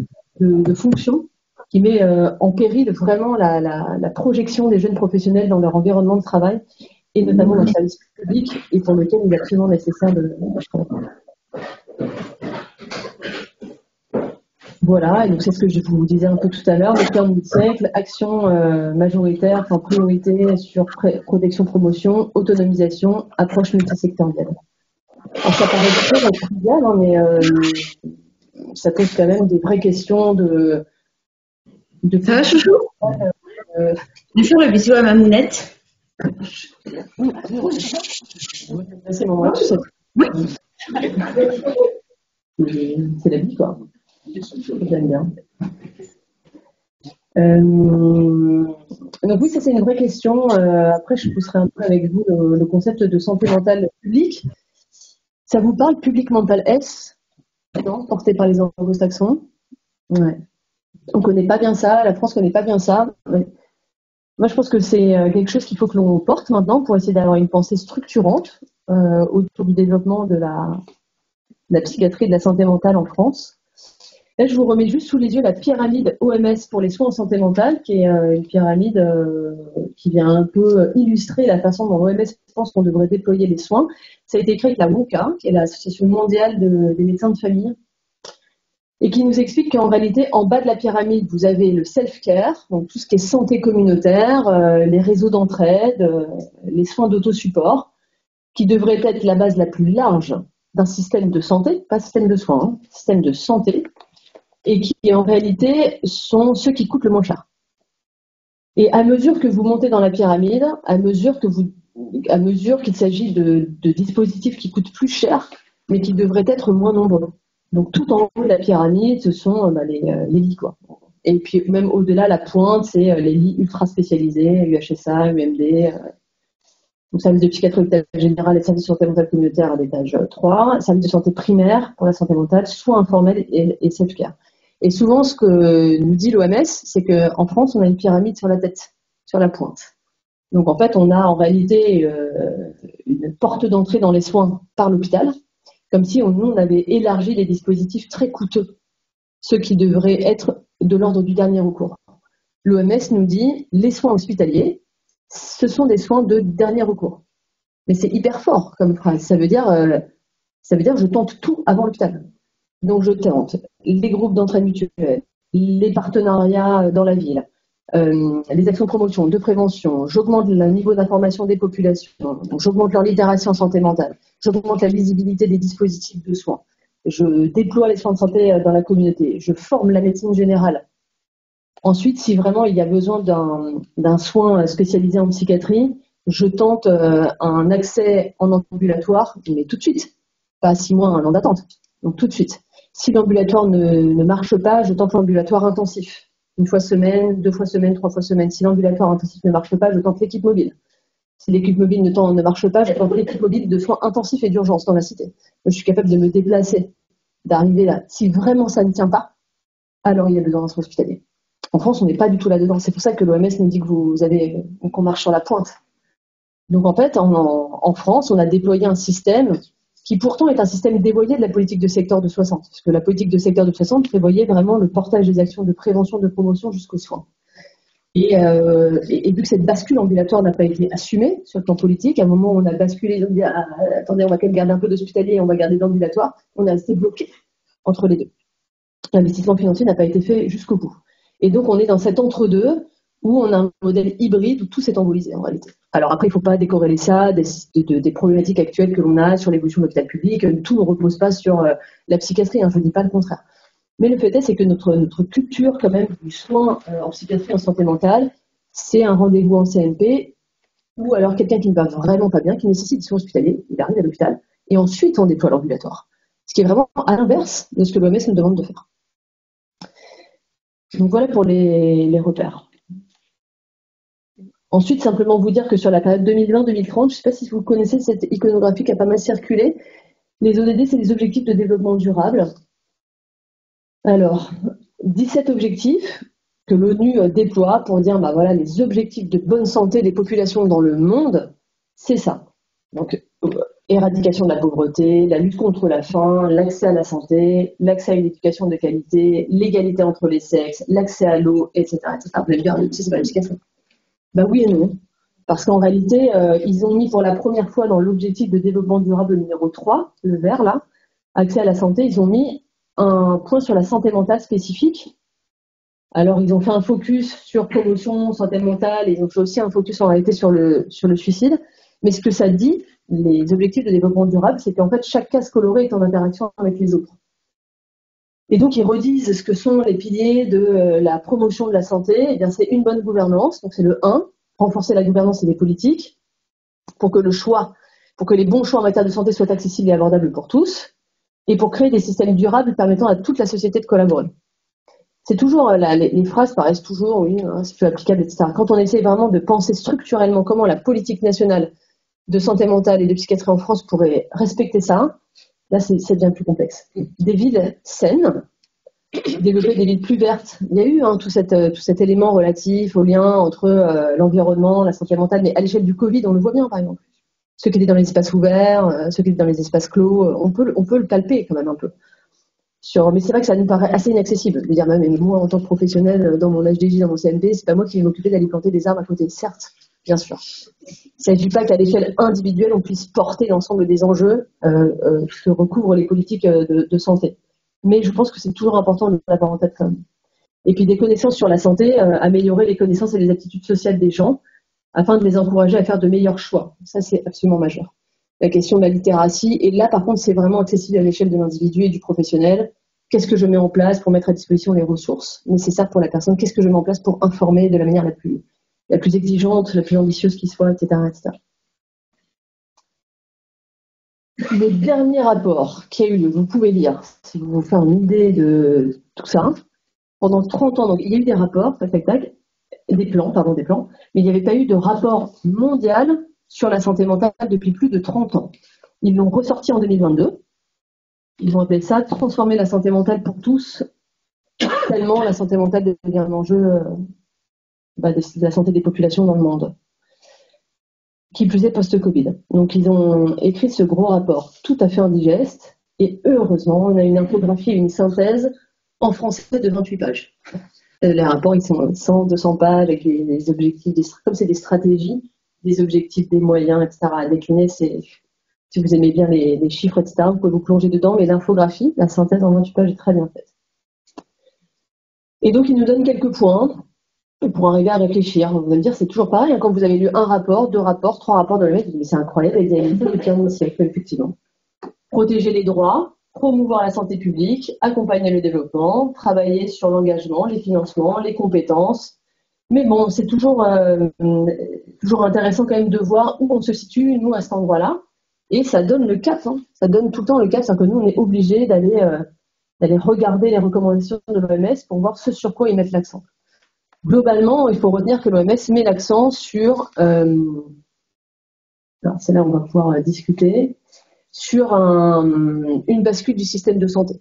de, fonctions qui met euh, en péril vraiment la, projection des jeunes professionnels dans leur environnement de travail et notamment dans le service public et pour lequel il est absolument nécessaire de. Voilà, et donc c'est ce que je vous disais un peu tout à l'heure, le terme du siècle, action euh, majoritaire, enfin priorité sur protection, promotion, autonomisation, approche multisectorielle. Alors ça paraît très trivial, hein, mais euh, ça pose quand même des vraies questions de... de ça va, chouchou? Je fais le bisou à ma mounette. C'est. Oui. C'est la vie, quoi. J'aime bien. Euh, donc oui, ça c'est une vraie question. Euh, après, je pousserai un peu avec vous le, concept de santé mentale publique. Ça vous parle, public mental S Non, porté par les anglo-saxons? Ouais. On connaît pas bien ça, la France connaît pas bien ça. Moi, je pense que c'est euh, quelque chose qu'il faut que l'on porte maintenant pour essayer d'avoir une pensée structurante autour du développement de la, psychiatrie et de la santé mentale en France. Là, je vous remets juste sous les yeux la pyramide OMS pour les soins en santé mentale, qui est euh, une pyramide euh, qui vient un peu illustrer la façon dont l'OMS pense qu'on devrait déployer les soins. Ça a été créé avec la WOCA, qui est l'Association mondiale des médecins de famille, et qui nous explique qu'en réalité, en bas de la pyramide, vous avez le self-care, donc tout ce qui est santé communautaire, euh, les réseaux d'entraide, les soins d'autosupport, qui devraient être la base la plus large d'un système de santé, pas système de soins, hein, système de santé, et qui en réalité sont ceux qui coûtent le moins cher. Et à mesure que vous montez dans la pyramide, à mesure qu'il s'agit de, dispositifs qui coûtent plus cher, mais qui devraient être moins nombreux. Donc tout en haut de la pyramide, ce sont euh, bah, les, euh, les, lits quoi. Et puis même au-delà, la pointe, c'est euh, les lits ultra spécialisés, UHSA, UMD. Donc, service de psychiatrie l'étage général et service de santé mentale communautaire à l'étage 3, service de santé primaire pour la santé mentale, soins informels et, et self-care. Et souvent, ce que nous dit l'OMS, c'est qu'en France, on a une pyramide sur la tête, sur la pointe. Donc en fait, on a en réalité une porte d'entrée dans les soins par l'hôpital, comme si on, nous, on avait élargi les dispositifs très coûteux, ceux qui devraient être de l'ordre du dernier recours. L'OMS nous dit les soins hospitaliers, ce sont des soins de dernier recours. Mais c'est hyper fort comme phrase. Ça veut dire, euh, ça veut dire je tente tout avant l'hôpital. Donc je tente les groupes d'entraide mutuelle, les partenariats dans la ville, euh, les actions de promotion, de prévention, j'augmente le niveau d'information des populations, j'augmente leur littératie en santé mentale, j'augmente la visibilité des dispositifs de soins, je déploie les soins de santé euh, dans la communauté, je forme la médecine générale. Ensuite, si vraiment il y a besoin d'un soin spécialisé en psychiatrie, je tente euh, un accès en ambulatoire, mais tout de suite, pas six mois, un an d'attente, donc tout de suite. Si l'ambulatoire ne, ne marche pas, je tente l'ambulatoire intensif une fois semaine, deux fois semaine, trois fois semaine. Si l'ambulatoire intensif ne marche pas, je tente l'équipe mobile. Si l'équipe mobile ne, marche pas, je tente l'équipe mobile de soins intensifs et d'urgence dans la cité. je suis capable de me déplacer, d'arriver là. Si vraiment ça ne tient pas, alors il y a besoin d'un soin hospitalier. En France, on n'est pas du tout là-dedans. C'est pour ça que l'OMS nous dit que vous avez, qu'on marche sur la pointe. Donc en fait, en France, on a déployé un système qui pourtant est un système dévoyé de la politique de secteur de 60, parce que la politique de secteur de 60 prévoyait vraiment le portage des actions de prévention, de promotion jusqu'aux soins. Euh, et, vu que cette bascule ambulatoire n'a pas été assumée sur le plan politique, à un moment où on a basculé, on dit ah, attendez, on va quand même garder un peu d'hospitalier et on va garder d'ambulatoire, on a resté bloqué entre les deux. L'investissement financier n'a pas été fait jusqu'au bout. Et donc on est dans cet entre-deux où on a un modèle hybride où tout s'est embolisé en réalité. Alors après, il ne faut pas décorréler ça des, problématiques actuelles que l'on a sur l'évolution de l'hôpital public. Tout ne repose pas sur euh, la psychiatrie, hein, je ne dis pas le contraire. Mais le fait est, que notre, culture quand même du soin euh, en psychiatrie, en santé mentale, c'est un rendez-vous en CNP ou alors quelqu'un qui ne va vraiment pas bien, qui nécessite des soins hospitaliers, il arrive à l'hôpital, et ensuite on déploie l'ambulatoire. Ce qui est vraiment à l'inverse de ce que l'OMS nous demande de faire. Donc voilà pour les repères. Ensuite, simplement vous dire que sur la période 2020-2030, je ne sais pas si vous connaissez cette iconographie qui a pas mal circulé. Les ODD, c'est les objectifs de développement durable. Alors, 17 objectifs que l'ONU euh, déploie pour dire, bah voilà, les objectifs de bonne santé des populations dans le monde, c'est ça. Donc, euh, éradication de la pauvreté, la lutte contre la faim, l'accès à la santé, l'accès à une éducation de qualité, l'égalité entre les sexes, l'accès à l'eau, etc., Vous allez dire, c'est pas bah oui et non. Parce qu'en réalité, euh, ils ont mis pour la première fois dans l'objectif de développement durable numéro 3, le vert là, accès à la santé, ils ont mis un point sur la santé mentale spécifique. Alors, ils ont fait un focus sur promotion, santé mentale, et ils ont fait aussi un focus en réalité sur le, sur le suicide. Mais ce que ça dit, les objectifs de développement durable, c'est qu'en fait, chaque case colorée est en interaction avec les autres. Et donc, ils redisent ce que sont les piliers de euh, la promotion de la santé. Eh bien, c'est une bonne gouvernance. Donc, c'est le 1, renforcer la gouvernance et les politiques pour que le choix, pour que les bons choix en matière de santé soient accessibles et abordables pour tous et pour créer des systèmes durables permettant à toute la société de collaborer. C'est toujours, euh, les, phrases paraissent toujours, oui, hein, c'est plus applicable, etc. Quand on essaie vraiment de penser structurellement comment la politique nationale de santé mentale et de psychiatrie en France pourrait respecter ça, Là, c'est bien plus complexe. Des villes saines, développer des villes plus vertes. Il y a eu hein, tout, cet élément relatif au lien entre euh, l'environnement, la santé mentale, mais à l'échelle du Covid, on le voit bien, par exemple. Ceux qui étaient dans les espaces ouverts, euh, ceux qui étaient dans les espaces clos, euh, on peut, le palper quand même un peu. Mais c'est vrai que ça nous paraît assez inaccessible. Je veux dire, même moi, en tant que professionnel, dans mon HDJ, dans mon CNP, c'est pas moi qui vais m'occuper d'aller planter des arbres à côté. Certes, bien sûr. Il ne s'agit pas qu'à l'échelle individuelle, on puisse porter l'ensemble des enjeux euh, euh, que recouvrent les politiques euh, de, santé. Mais je pense que c'est toujours important de l'avoir en tête quand même. Et puis des connaissances sur la santé, améliorer les connaissances et les attitudes sociales des gens afin de les encourager à faire de meilleurs choix. Ça, c'est absolument majeur. La question de la littératie, et là, par contre, c'est vraiment accessible à l'échelle de l'individu et du professionnel. Qu'est-ce que je mets en place pour mettre à disposition les ressources? Nécessaires pour la personne Qu'est-ce que je mets en place pour informer de la manière la plus, la plus exigeante, la plus ambitieuse qui soit, etc. Le dernier rapport qui a eu vous pouvez lire, si vous vous faites une idée de tout ça, pendant 30 ans, donc il y a eu des rapports, tac, tac, des plans, pardon, des plans, mais il n'y avait pas eu de rapport mondial sur la santé mentale depuis plus de 30 ans. Ils l'ont ressorti en 2022. Ils ont appelé ça transformer la santé mentale pour tous, tellement la santé mentale devient un enjeu euh, bah, de la santé des populations dans le monde. Qui plus est post-Covid. Donc ils ont écrit ce gros rapport tout à fait indigeste et heureusement on a une infographie une synthèse en français de 28 pages. Euh, les rapports ils sont 100, 200 pages avec les, objectifs, comme c'est des stratégies, des objectifs, des moyens, etc. à décliner, si vous aimez bien les, chiffres, etc., vous pouvez vous plonger dedans, mais l'infographie, la synthèse en 28 pages est très bien faite. Et donc, il nous donne quelques points pour arriver à réfléchir. Vous allez me dire, c'est toujours pareil, hein, quand vous avez lu un rapport, deux rapports, trois rapports de le mec, mais c'est incroyable, avec des depuis un siècle, effectivement. Protéger les droits, promouvoir la santé publique, accompagner le développement, travailler sur l'engagement, les financements, les compétences. Mais bon, c'est toujours, euh, toujours intéressant quand même de voir où on se situe, nous, à cet endroit-là. Et ça donne le cap, hein. ça donne tout le temps le cap, c'est-à-dire que nous, on est obligé d'aller euh, d'aller regarder les recommandations de l'OMS pour voir ce sur quoi ils mettent l'accent. Globalement, il faut retenir que l'OMS met l'accent sur, c'est là où on va pouvoir euh, discuter, sur un, une bascule du système de santé.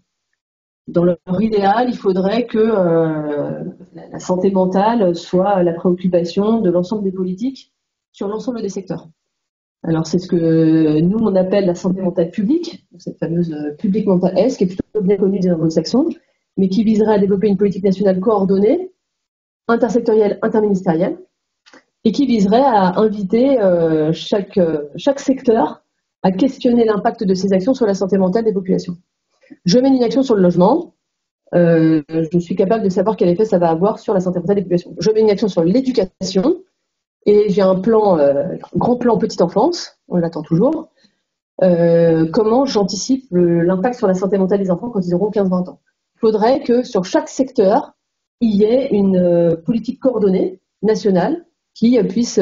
Dans leur idéal, il faudrait que euh, la santé mentale soit la préoccupation de l'ensemble des politiques sur l'ensemble des secteurs. Alors c'est ce que nous on appelle la santé mentale publique, cette fameuse euh, public mental S, qui est plutôt bien connue des anglo-saxons, mais qui viserait à développer une politique nationale coordonnée, intersectorielle, interministérielle, et qui viserait à inviter euh, chaque, euh, chaque secteur à questionner l'impact de ses actions sur la santé mentale des populations. Je mène une action sur le logement, je suis capable de savoir quel effet ça va avoir sur la santé mentale des populations. Je mène une action sur l'éducation, et j'ai un plan, euh, grand plan petite enfance, on l'attend toujours. Euh, comment j'anticipe l'impact sur la santé mentale des enfants quand ils auront 15-20 ans? Il faudrait que sur chaque secteur, il y ait une euh, politique coordonnée nationale qui puisse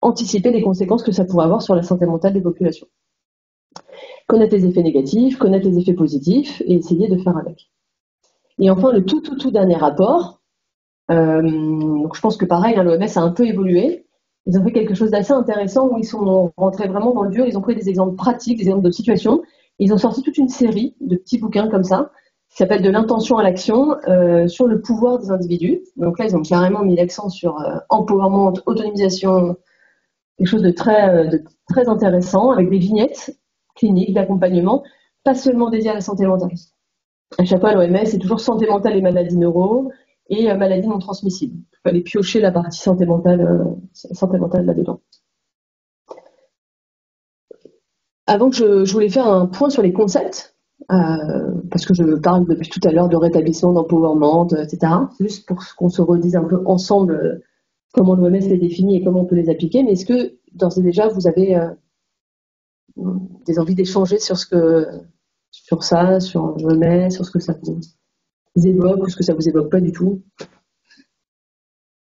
anticiper les conséquences que ça pourrait avoir sur la santé mentale des populations. Connaître les effets négatifs, connaître les effets positifs et essayer de faire avec. Et enfin, le tout, tout, tout dernier rapport, euh, je pense que pareil, hein, l'OMS a un peu évolué. Ils ont fait quelque chose d'assez intéressant où ils sont rentrés vraiment dans le dur. Ils ont pris des exemples pratiques, des exemples de situations. Ils ont sorti toute une série de petits bouquins comme ça, qui s'appelle De l'intention à l'action euh, sur le pouvoir des individus. Donc là, ils ont carrément mis l'accent sur euh, empowerment, autonomisation, quelque chose de très, de très intéressant, avec des vignettes cliniques d'accompagnement, pas seulement dédiées à la santé mentale. À chaque fois, l'OMS, c'est toujours santé mentale et maladies neuro, et euh, maladies non transmissibles. Il fallait piocher la partie santé mentale, euh, santé mentale là-dedans. Avant que je, voulais faire un point sur les concepts, euh, parce que je parle depuis tout à l'heure de rétablissement, d'empowerment, etc. Juste pour qu'on se redise un peu ensemble comment l'OMS les définit et comment on peut les appliquer. Mais est-ce que d'ores et déjà vous avez des envies d'échanger sur ce que sur ça, sur sur ce que ça vous évoque ou ce que ça vous évoque pas du tout?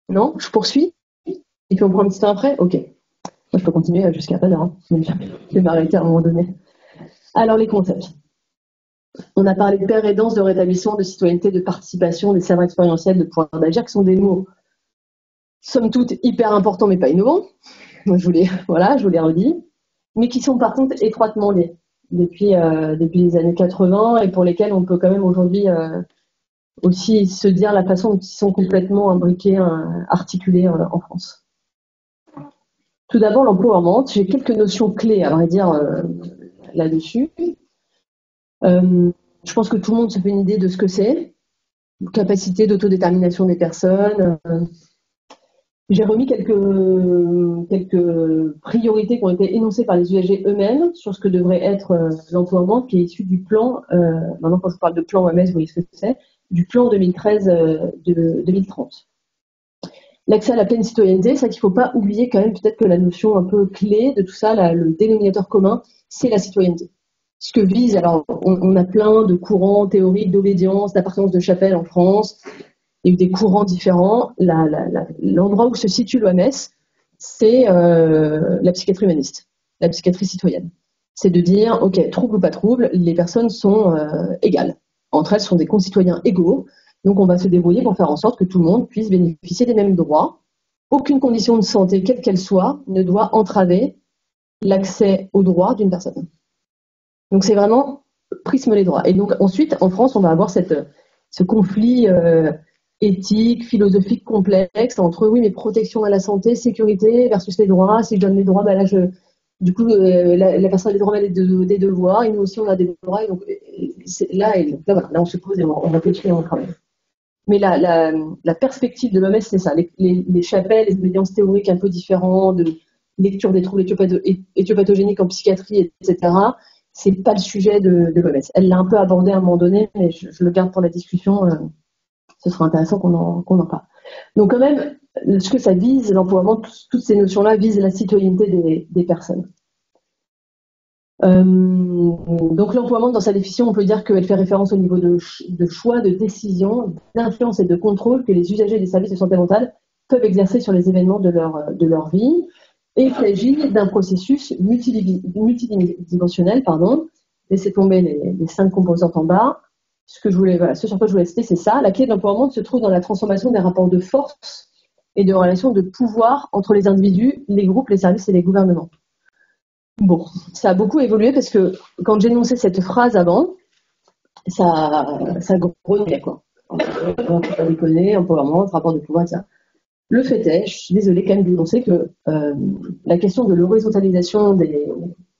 Non? Je poursuis? Et puis on prend un petit temps après? Ok. Moi, je peux continuer jusqu'à pas. Hein. Je vais m'arrêter à un moment donné. Alors, les concepts. On a parlé de père et danse, de rétablissement, de citoyenneté, de participation, des serveurs expérientiels, de pouvoir d'agir, qui sont des mots, somme toute, hyper importants, mais pas innovants. je voilà, je vous les redis. Mais qui sont par contre étroitement liés depuis, euh, les années 80 et pour lesquels on peut quand même aujourd'hui euh, aussi se dire la façon dont ils sont complètement imbriqués, euh, articulés en France. Tout d'abord, l'empowerment. J'ai quelques notions clés, à vrai dire, là-dessus. Je pense que tout le monde se fait une idée de ce que c'est. Capacité d'autodétermination des personnes. J'ai remis quelques, quelques priorités qui ont été énoncées par les USG eux-mêmes sur ce que devrait être l'empowerment, qui est issu du plan, maintenant quand je parle de plan OMS, vous voyez ce que c'est, du plan 2013 euh, de 2030. L'accès à la pleine citoyenneté, c'est qu'il ne faut pas oublier quand même peut-être que la notion un peu clé de tout ça, le dénominateur commun, c'est la citoyenneté. Ce que vise, alors on, a plein de courants théoriques d'obédience, d'appartenance de chapelle en France, il y a eu des courants différents. L'endroit où se situe l'OMS, c'est euh, la psychiatrie humaniste, la psychiatrie citoyenne. C'est de dire, ok, trouble ou pas trouble, les personnes sont euh, égales entre elles sont des concitoyens égaux. Donc on va se débrouiller pour faire en sorte que tout le monde puisse bénéficier des mêmes droits aucune condition de santé, quelle qu'elle soit, ne doit entraver l'accès aux droits d'une personne. Donc c'est vraiment prisme les droits. Et donc ensuite, en France, on va avoir cette, ce conflit euh, éthique, philosophique complexe entre oui, mais protection à la santé, sécurité versus les droits. Si je donne les droits, ben là, je, du coup, euh, la, personne a des droits, mais des, devoirs, et nous aussi, on a des droits. Donc là, et, là, voilà, là, on se pose et on, on réfléchit et. Mais la, la, perspective de l'OMS, c'est ça. Les, les, les, chapelles, les obédiences théoriques un peu différentes, de lecture des troubles éthiopathogéniques en psychiatrie, etc., c'est pas le sujet de, de l'OMS. Elle l'a un peu abordé à un moment donné, mais je, le garde pour la discussion. Euh, ce sera intéressant qu'on en, parle. Donc quand même, ce que ça vise, l'empowerment, toutes ces notions-là visent la citoyenneté des, personnes. Euh, donc l'emploiement dans sa définition, on peut dire qu'elle fait référence au niveau de, choix, de décision, d'influence et de contrôle que les usagers des services de santé mentale peuvent exercer sur les événements de leur vie. Et il s'agit d'un processus multidimensionnel, pardon. Laissez tomber les, cinq composantes en bas. Ce sur quoi je voulais citer, c'est ça. La clé de l'emploiement se trouve dans la transformation des rapports de force et de relations de pouvoir entre les individus, les groupes, les services et les gouvernements. Bon, ça a beaucoup évolué parce que quand j'ai énoncé cette phrase avant, ça, ça grognait, quoi. On peut déconner, empowerment, rapport de pouvoir, ça. Le fait est, je suis désolée quand même d'énoncer que euh, la question de l'horizontalisation des,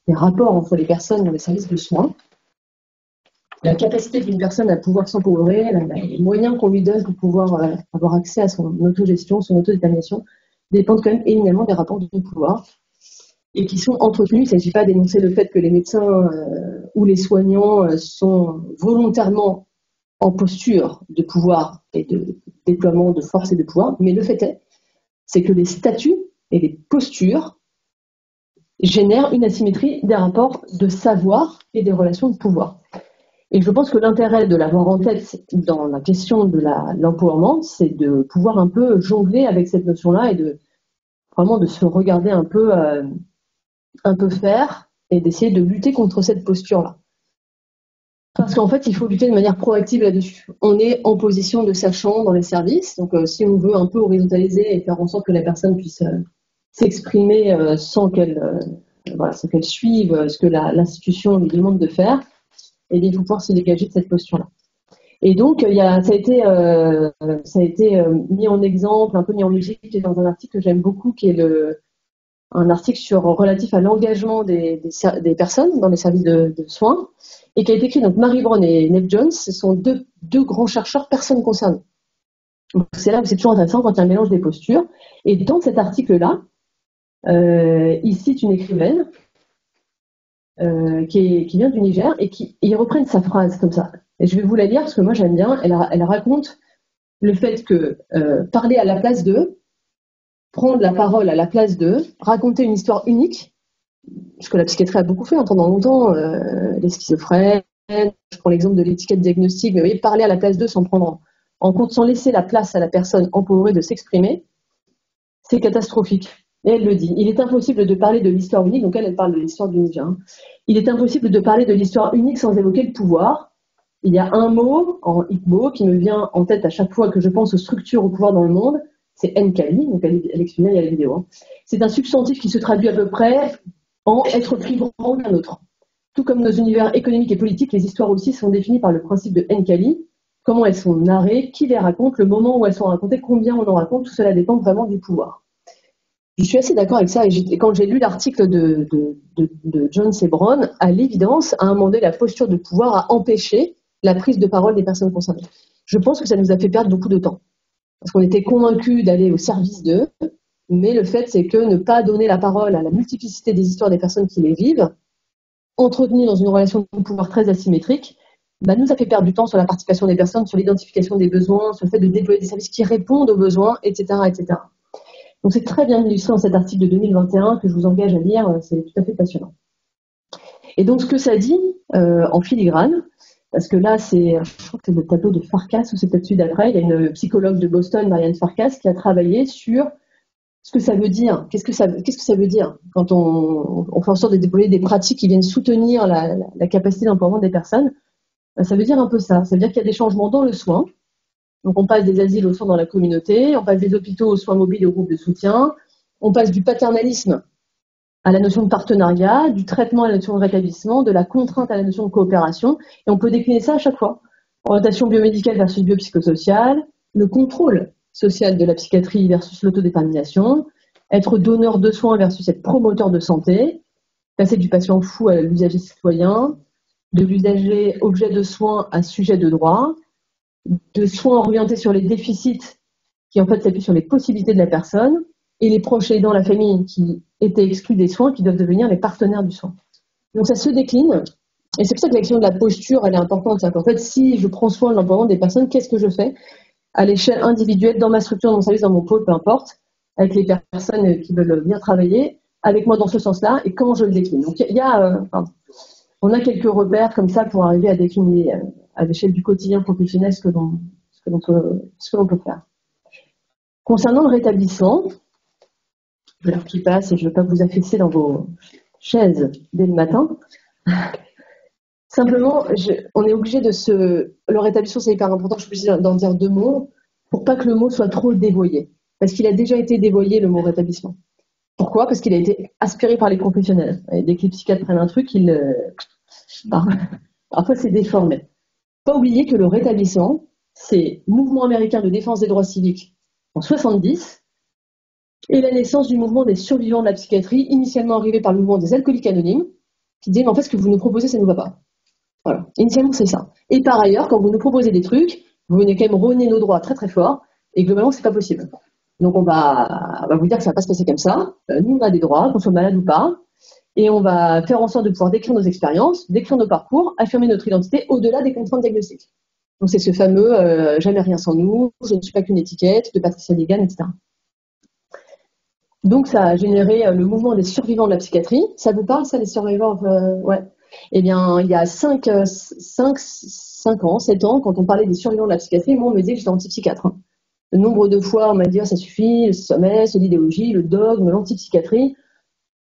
rapports entre les personnes dans les services de soins, la capacité d'une personne à pouvoir s'empouvorer, les moyens qu'on lui donne pour pouvoir euh, avoir accès à son autogestion, son autodétermination, dépendent quand même éminemment des rapports de pouvoir et qui sont entretenus. Il ne s'agit pas d'énoncer le fait que les médecins euh, ou les soignants sont volontairement en posture de pouvoir et de déploiement de force et de pouvoir, mais le fait est, c'est que les statuts et les postures génèrent une asymétrie des rapports de savoir et des relations de pouvoir. Et je pense que l'intérêt de l'avoir en tête dans la question de l'empowerment, c'est de pouvoir un peu jongler avec cette notion-là et de vraiment de se regarder un peu euh, un peu faire et d'essayer de lutter contre cette posture-là. Parce qu'en fait, il faut lutter de manière proactive là-dessus. On est en position de sachant dans les services, donc euh, si on veut un peu horizontaliser et faire en sorte que la personne puisse euh, s'exprimer euh, sans qu'elle voilà, sans qu'elle suive ce que l'institution lui demande de faire, et eh bien, il faut pouvoir se dégager de cette posture-là. Et donc, il y a, ça a été, ça a été mis en exemple, un peu mis en musique dans un article que j'aime beaucoup, qui est le, un article relatif à l'engagement des, personnes dans les services de, de, soins et qui a été écrit donc Marie Brown et Neb Jones, ce sont deux, grands chercheurs personnes concernées. C'est là où c'est toujours intéressant quand il y a un mélange des postures. Et dans cet article-là, euh, il cite une écrivaine euh, qui, vient du Niger et qui ils reprennent sa phrase comme ça. Et je vais vous la lire parce que moi j'aime bien. Elle, raconte le fait que euh, parler à la place d'eux, prendre la parole à la place d'eux, raconter une histoire unique, ce que la psychiatrie a beaucoup fait en pendant longtemps, euh, les schizophrènes, je prends l'exemple de l'étiquette diagnostique, mais voyez, parler à la place d'eux sans prendre en, compte, sans laisser la place à la personne empourée de s'exprimer, c'est catastrophique. Et elle le dit. Il est impossible de parler de l'histoire unique, donc elle, elle parle de l'histoire du Niger. Hein. Il est impossible de parler de l'histoire unique sans évoquer le pouvoir. Il y a un mot en Igbo qui me vient en tête à chaque fois que je pense aux structures au pouvoir dans le monde, c'est Nkali, donc elle, expliquait il y a la vidéo. Hein. C'est un substantif qui se traduit à peu près en être plus grand qu'un autre. Tout comme nos univers économiques et politiques, les histoires aussi sont définies par le principe de Nkali. Comment elles sont narrées, qui les raconte, le moment où elles sont racontées, combien on en raconte, tout cela dépend vraiment du pouvoir. Je suis assez d'accord avec ça. Et quand j'ai lu l'article de, John C. Brown, à l'évidence, à un moment donné, la posture de pouvoir a empêché la prise de parole des personnes concernées. Je pense que ça nous a fait perdre beaucoup de temps parce qu'on était convaincus d'aller au service d'eux, mais le fait c'est que ne pas donner la parole à la multiplicité des histoires des personnes qui les vivent, entretenus dans une relation de pouvoir très asymétrique, bah, nous a fait perdre du temps sur la participation des personnes, sur l'identification des besoins, sur le fait de déployer des services qui répondent aux besoins, etc. etc. Donc c'est très bien illustré dans cet article de 2021 que je vous engage à lire, c'est tout à fait passionnant. Et donc ce que ça dit euh, en filigrane, parce que là, c'est, je crois que c'est le tableau de Farkas ou c'est peut-être celui d'après. Il y a une psychologue de Boston, Marianne Farkas, qui a travaillé sur ce que ça veut dire. Qu'est-ce que ça, veut dire quand on, fait en sorte de déployer des pratiques qui viennent soutenir la, capacité d'empowerment des personnes? Ben, Ça veut dire un peu ça. Ça veut dire qu'il y a des changements dans le soin Donc on passe des asiles aux soins dans la communauté, on passe des hôpitaux aux soins mobiles et aux groupes de soutien, on passe du paternalisme à la notion de partenariat, du traitement à la notion de rétablissement, de la contrainte à la notion de coopération, et on peut décliner ça à chaque fois. Orientation biomédicale versus biopsychosociale, le contrôle social de la psychiatrie versus l'autodétermination, être donneur de soins versus être promoteur de santé, passer du patient fou à l'usager citoyen, de l'usager objet de soins à sujet de droit, de soins orientés sur les déficits qui en fait s'appuient sur les possibilités de la personne, et les proches aidants, la famille qui étaient exclus des soins, qui doivent devenir les partenaires du soin. Donc ça se décline, et c'est pour ça que l'action de la posture, elle est importante. En fait, si je prends soin de l'emploi des personnes, qu'est-ce que je fais à l'échelle individuelle, dans ma structure, dans mon service, dans mon pôle, peu importe, avec les personnes qui veulent bien travailler, avec moi dans ce sens-là, et comment je le décline. Donc il y a, euh, on a quelques repères comme ça pour arriver à décliner euh, à l'échelle du quotidien professionnel ce que l'on peut, peut faire. Concernant le rétablissement, l'heure qui passe et je ne veux pas vous affaisser dans vos chaises dès le matin. Simplement, on est obligé de se. Le rétablissement, c'est hyper important, je suis obligée d'en dire deux mots, pour pas que le mot soit trop dévoyé. Parce qu'il a déjà été dévoyé, le mot rétablissement. Pourquoi? Parce qu'il a été aspiré par les professionnels. Dès que les psychiatres prennent un truc, ils. Parfois, c'est déformé. Pas oublier que le rétablissement, c'est mouvement américain de défense des droits civiques en 70, et la naissance du mouvement des survivants de la psychiatrie, initialement arrivé par le mouvement des alcooliques anonymes, qui disait, mais en fait, ce que vous nous proposez, ça ne nous va pas. Voilà. Initialement, c'est ça. Et par ailleurs, quand vous nous proposez des trucs, vous venez quand même rogner nos droits très très fort, et globalement, c'est pas possible. Donc, on va, vous dire que ça va pas se passer comme ça. Euh, nous, on a des droits, qu'on soit malade ou pas, et on va faire en sorte de pouvoir décrire nos expériences, décrire nos parcours, affirmer notre identité au-delà des contraintes diagnostiques. Donc, c'est ce fameux euh, jamais rien sans nous, je ne suis pas qu'une étiquette de Patricia Degan, etc. Donc, ça a généré euh, le mouvement des survivants de la psychiatrie. Ça vous parle, ça, les survivants euh, Ouais. Eh bien, il y a 5, 5, 5 ans, 7 ans, quand on parlait des survivants de la psychiatrie, moi, on me disait que j'étais antipsychiatre. Hein. Le nombre de fois, on m'a dit, ah, ça suffit, le sommet, l'idéologie, le dogme, l'antipsychiatrie.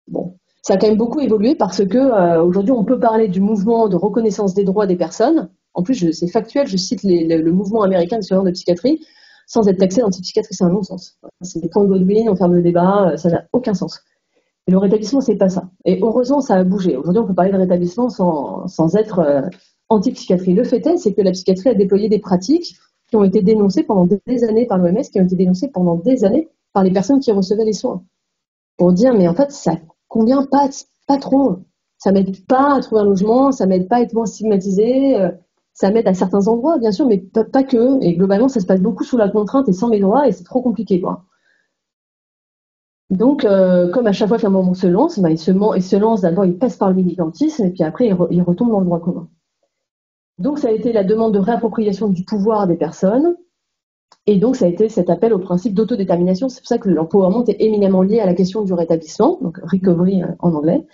Bon, ça a quand même beaucoup évolué parce que euh, aujourd'hui, on peut parler du mouvement de reconnaissance des droits des personnes. En plus, c'est factuel, je cite le, mouvement américain de survivants de psychiatrie sans être taxé d'antipsychiatre, c'est un non-sens. C'est des points de Godwin, on ferme le débat, euh, ça n'a aucun sens. Et le rétablissement, c'est pas ça. Et heureusement, ça a bougé. Aujourd'hui, on peut parler de rétablissement sans, sans être euh, anti-psychiatrie. Le fait est, c'est que la psychiatrie a déployé des pratiques qui ont été dénoncées pendant des années par l'OMS, qui ont été dénoncées pendant des années par les personnes qui recevaient les soins. Pour dire, mais en fait, ça convient pas, pas trop. Ça m'aide pas à trouver un logement, ça m'aide pas à être moins stigmatisé, euh, ça m'aide à certains endroits, bien sûr, mais pas, que. Et globalement, ça se passe beaucoup sous la contrainte et sans mes droits, et c'est trop compliqué, quoi. Donc, euh, comme à chaque fois qu'un moment se lance, ben, il, se, lance d'abord, il passe par le militantisme, et puis après, il, retombe dans le droit commun. Donc, ça a été la demande de réappropriation du pouvoir des personnes, et donc ça a été cet appel au principe d'autodétermination. C'est pour ça que l'empowerment est éminemment lié à la question du rétablissement, donc recovery euh, en anglais.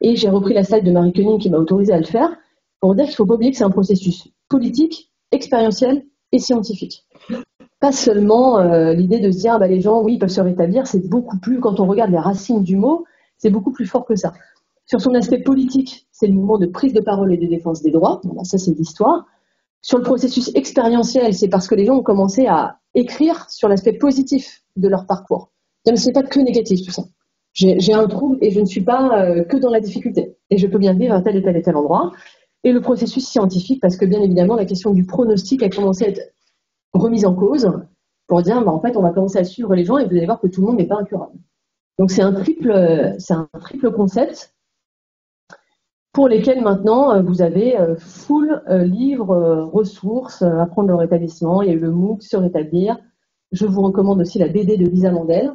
Et j'ai repris la slide de Marie Koenig qui m'a autorisé à le faire pour dire qu'il faut pas oublier que c'est un processus politique, expérientiel et scientifique. Pas seulement euh, l'idée de se dire bah, les gens, oui, ils peuvent se rétablir, c'est beaucoup plus, quand on regarde les racines du mot, c'est beaucoup plus fort que ça. Sur son aspect politique, c'est le mouvement de prise de parole et de défense des droits. Ça, c'est l'histoire. Sur le processus expérientiel, c'est parce que les gens ont commencé à écrire sur l'aspect positif de leur parcours. Ce n'est pas que négatif tout ça. J'ai un trouble et je ne suis pas euh, que dans la difficulté. Et je peux bien vivre à tel et tel et tel endroit et le processus scientifique, parce que bien évidemment, la question du pronostic a commencé à être remise en cause pour dire, bah, en fait, on va commencer à suivre les gens et vous allez voir que tout le monde n'est pas incurable. Donc c'est un triple, concept pour lesquels maintenant euh, vous avez euh, full euh, livres, ressources, apprendre le rétablissement. Il y a eu le MOOC, se rétablir. Je vous recommande aussi la BD de Lisa Mandel,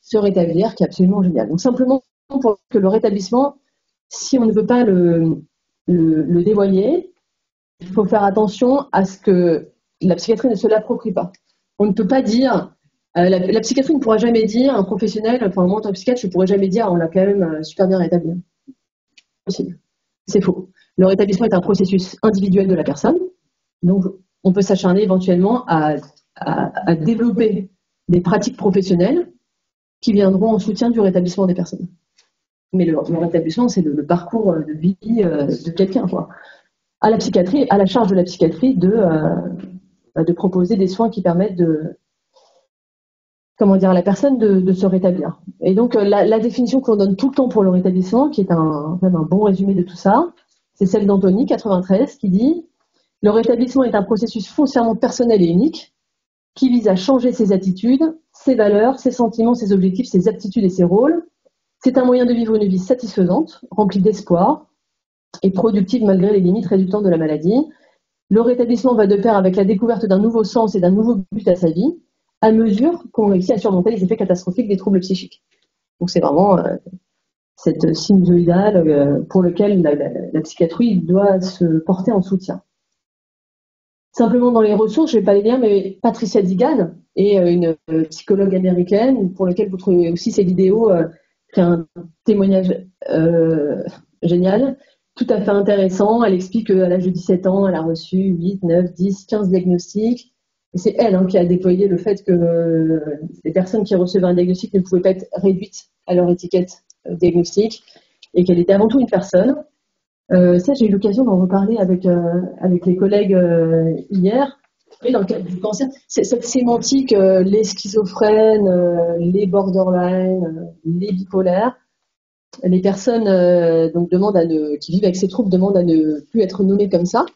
se rétablir, qui est absolument génial. Donc simplement pour que le rétablissement, si on ne veut pas le, le, dévoyer, il faut faire attention à ce que la psychiatrie ne se l'approprie pas. On ne peut pas dire, euh, la, psychiatrie ne pourra jamais dire, un professionnel, enfin moi en tant que psychiatre, je ne pourrais jamais dire, on l'a quand même euh, super bien rétabli. C'est faux. Le rétablissement est un processus individuel de la personne, donc on peut s'acharner éventuellement à, développer des pratiques professionnelles qui viendront en soutien du rétablissement des personnes mais le, rétablissement, c'est le, parcours de vie euh, de quelqu'un. À la psychiatrie, à la charge de la psychiatrie de, euh, de proposer des soins qui permettent de, comment dire, à la personne de, se rétablir. Et donc, la, définition qu'on donne tout le temps pour le rétablissement, qui est un, un bon résumé de tout ça, c'est celle d'Anthony, 93, qui dit Le rétablissement est un processus foncièrement personnel et unique qui vise à changer ses attitudes, ses valeurs, ses sentiments, ses objectifs, ses aptitudes et ses rôles. C'est un moyen de vivre une vie satisfaisante, remplie d'espoir et productive malgré les limites résultant de la maladie. Le rétablissement va de pair avec la découverte d'un nouveau sens et d'un nouveau but à sa vie, à mesure qu'on réussit à surmonter les effets catastrophiques des troubles psychiques. Donc c'est vraiment euh, cette sinusoïdale euh, pour lequel la, psychiatrie doit se porter en soutien. Simplement dans les ressources, je ne vais pas les lire, mais Patricia Digan est euh, une psychologue américaine pour laquelle vous trouvez aussi ses vidéos a un témoignage génial, tout à fait intéressant. Elle explique qu'à l'âge de 17 ans, elle a reçu 8, 9, 10, 15 diagnostics. C'est elle hein, qui a déployé le fait que les personnes qui recevaient un diagnostic ne pouvaient pas être réduites à leur étiquette diagnostic et qu'elle était avant tout une personne. Euh, ça, j'ai eu l'occasion d'en reparler avec, euh, avec les collègues euh, hier. Dans le cadre du cancer, cette sémantique, les schizophrènes, les borderline, les bipolaires, les personnes donc demandent à ne, qui vivent avec ces troubles demandent à ne plus être nommées comme ça,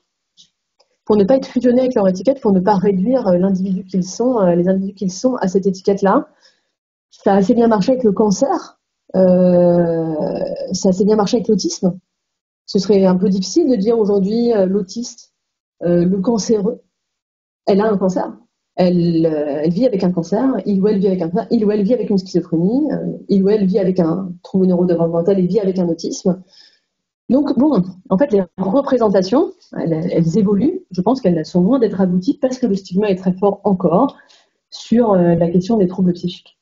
pour ne pas être fusionnés avec leur étiquette, pour ne pas réduire l'individu qu'ils sont, les individus qu'ils sont à cette étiquette-là. Ça a assez bien marché avec le cancer, euh, ça a assez bien marché avec l'autisme. Ce serait un peu difficile de dire aujourd'hui euh, l'autiste, euh, le cancéreux, elle a un cancer. Elle, elle, vit avec un cancer, il ou elle vit avec un il ou elle vit avec une schizophrénie, il ou elle vit avec un trouble neurodéveloppemental et vit avec un autisme. Donc bon, en fait, les représentations, elles, évoluent. Je pense qu'elles sont loin d'être abouties parce que le stigma est très fort encore sur la question des troubles psychiques.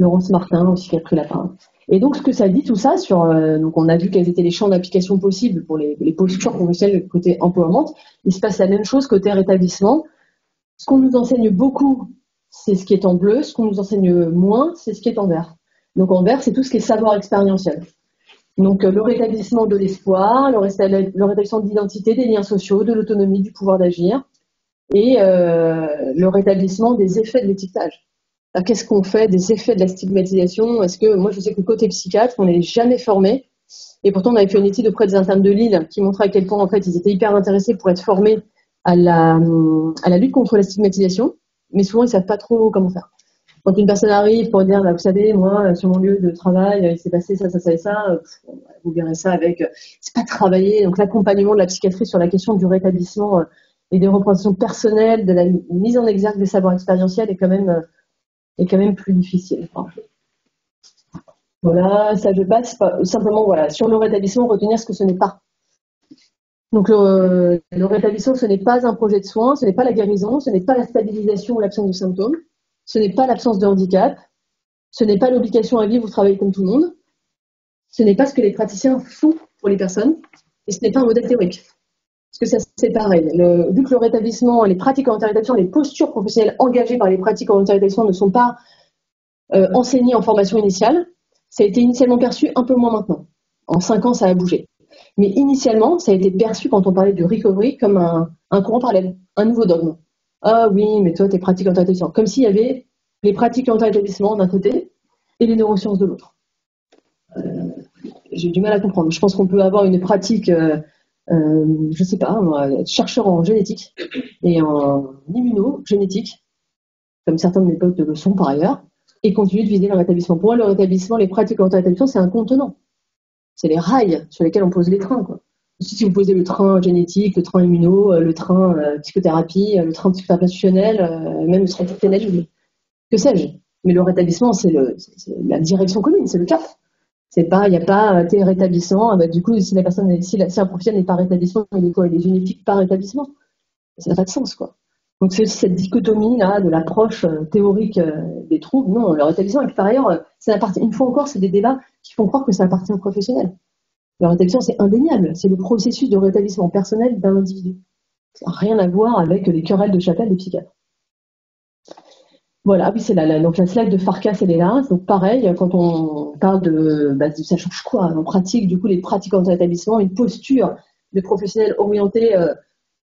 Laurence Martin aussi qui a pris la parole. Et donc, ce que ça dit tout ça sur, euh, donc on a vu quels étaient les champs d'application possibles pour les, postures professionnelles côté empowerment. Il se passe la même chose côté rétablissement. Ce qu'on nous enseigne beaucoup, c'est ce qui est en bleu. Ce qu'on nous enseigne moins, c'est ce qui est en vert. Donc en vert, c'est tout ce qui est savoir expérientiel. Donc euh, le rétablissement de l'espoir, le, rétablissement de l'identité, des liens sociaux, de l'autonomie, du pouvoir d'agir, et euh, le rétablissement des effets de l'étiquetage. Qu'est-ce qu'on fait des effets de la stigmatisation? Est-ce que moi je sais que côté psychiatre, on n'est jamais formé. Et pourtant, on avait fait une étude auprès des internes de Lille qui montrait à quel point en fait ils étaient hyper intéressés pour être formés à la, lutte contre la stigmatisation, mais souvent ils savent pas trop comment faire. Quand une personne arrive pour dire, bah, vous savez, moi, sur mon lieu de travail, il s'est passé ça, ça, ça et ça, vous verrez ça avec, c'est pas travailler. Donc l'accompagnement de la psychiatrie sur la question du rétablissement et des représentations personnelles, de la mise en exergue des savoirs expérientiels est quand même est quand même plus difficile. voilà, ça je passe. Simplement, voilà, sur le rétablissement, retenir ce que ce n'est pas. Donc le, rétablissement, ce n'est pas un projet de soins, ce n'est pas la guérison, ce n'est pas la stabilisation ou l'absence de symptômes, ce n'est pas l'absence de handicap, ce n'est pas l'obligation à vivre ou travailler comme tout le monde, ce n'est pas ce que les praticiens font pour les personnes, et ce n'est pas un modèle théorique. Parce que ça, c'est pareil. vu que le rétablissement, les pratiques en rétablissement, les postures professionnelles engagées par les pratiques en rétablissement ne sont pas euh, enseignées en formation initiale, ça a été initialement perçu un peu moins maintenant. En cinq ans, ça a bougé. Mais initialement, ça a été perçu quand on parlait de recovery comme un, courant parallèle, un nouveau dogme. Ah oui, mais toi, tes pratiques en rétablissement. Comme s'il y avait les pratiques en rétablissement d'un côté et les neurosciences de l'autre. Euh, j'ai du mal à comprendre. Je pense qu'on peut avoir une pratique euh, euh, je sais pas, chercheur en génétique et en immunogénétique, comme certains de mes potes le sont par ailleurs, et continue de viser le rétablissement. Pour moi, le rétablissement, les pratiques en rétablissement, c'est un contenant. C'est les rails sur lesquels on pose les trains. Quoi. Si vous posez le train génétique, le train immuno, euh, le train euh, psychothérapie, le train psychothérapie même le train psychanalyse, que sais-je. Mais le rétablissement, c'est la direction commune, c'est le cap. C'est pas, il n'y a pas tes rétablissement. Bah, du coup, si la personne, si, un professionnel n'est pas rétablissement, il est quoi Il est unifique par rétablissement. Ça n'a pas de sens, quoi. Donc c'est cette dichotomie là de l'approche euh, théorique euh, des troubles. Non, le rétablissement, par ailleurs, euh, c'est une fois encore, c'est des débats qui font croire que ça appartient aux professionnels. Le rétablissement, c'est indéniable. C'est le processus de rétablissement personnel d'un individu. Ça n'a rien à voir avec les querelles de chapelle des psychiatres. Voilà, oui, c'est la, donc la slide de Farkas, elle est là. Donc pareil, quand on parle de, bah, ça change quoi En pratique, du coup, les pratiques en établissement, une posture de professionnels orientés euh,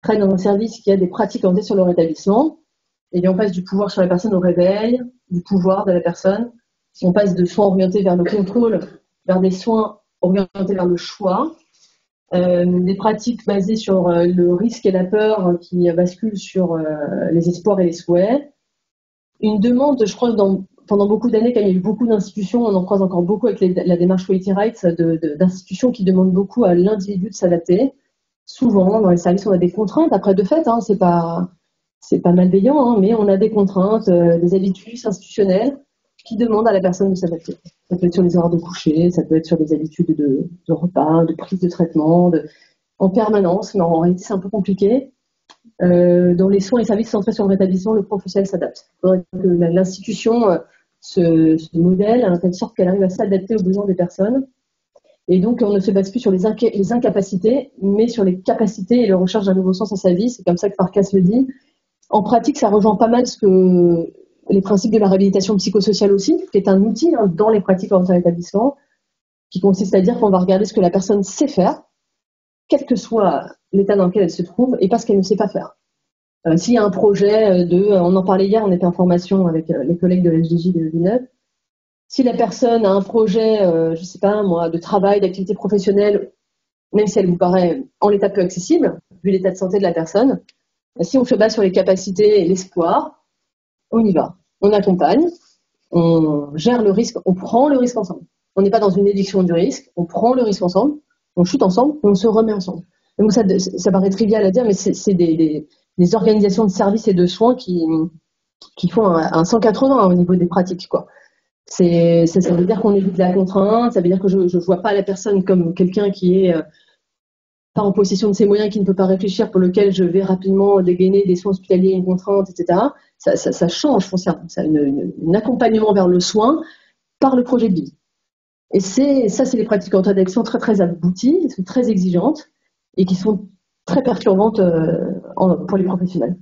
dans un service qui a des pratiques orientées sur le rétablissement, et bien on passe du pouvoir sur la personne au réveil, du pouvoir de la personne. Si on passe de soins orientés vers le contrôle, vers des soins orientés vers le choix, euh, des pratiques basées sur euh, le risque et la peur qui basculent sur euh, les espoirs et les souhaits. Une demande, je crois, pendant beaucoup d'années, quand il y a eu beaucoup d'institutions, on en croise encore beaucoup avec la démarche Quality Rights, d'institutions qui demandent beaucoup à l'individu de s'adapter. Souvent, dans les services, on a des contraintes. Après, de fait, hein, c'est pas pas malveillant, hein, mais on a des contraintes, euh, des habitudes institutionnelles qui demandent à la personne de s'adapter. Ça peut être sur les horaires de coucher, ça peut être sur des habitudes de, repas, de prise de traitement, en permanence, mais en réalité, c'est un peu compliqué. Euh, dans les soins et services centrés sur le rétablissement, le professionnel s'adapte. Il faudrait que l'institution euh, ce, ce, modèle de telle sorte qu'elle arrive à s'adapter aux besoins des personnes. Et donc, on ne se base plus sur les, incapacités, mais sur les capacités et le recherche d'un nouveau sens à sa vie. C'est comme ça que Farkas le dit. En pratique, ça rejoint pas mal ce que les principes de la réhabilitation psychosociale aussi, qui est un outil hein, dans les pratiques en établissement, qui consiste à dire qu'on va regarder ce que la personne sait faire, quel que soit l'état dans lequel elle se trouve, et pas ce qu'elle ne sait pas faire. Euh, S'il y a un projet euh, de, on en parlait hier, on était en formation avec euh, les collègues de l'SDJ de Villeneuve, si la personne a un projet, euh, je sais pas moi, de travail, d'activité professionnelle, même si elle vous paraît en l'état peu accessible, vu l'état de santé de la personne, si on se base sur les capacités et l'espoir, on y va. On accompagne, on gère le risque, on prend le risque ensemble. On n'est pas dans une édiction du risque, on prend le risque ensemble, on chute ensemble on se remet ensemble. Donc ça, ça paraît trivial à dire, mais c'est des, des, organisations de services et de soins qui, qui font un, un 180 au niveau des pratiques. Quoi. Ça, ça, veut dire qu'on évite la contrainte, ça veut dire que je ne vois pas la personne comme quelqu'un qui est euh, pas en possession de ses moyens, qui ne peut pas réfléchir, pour lequel je vais rapidement dégainer des soins hospitaliers, une contrainte, etc. Ça, ça, ça change foncièrement. Un accompagnement vers le soin par le projet de vie. Et ça, c'est les pratiques en traduction très très abouties, très exigeantes et qui sont très perturbantes euh, pour les professionnels.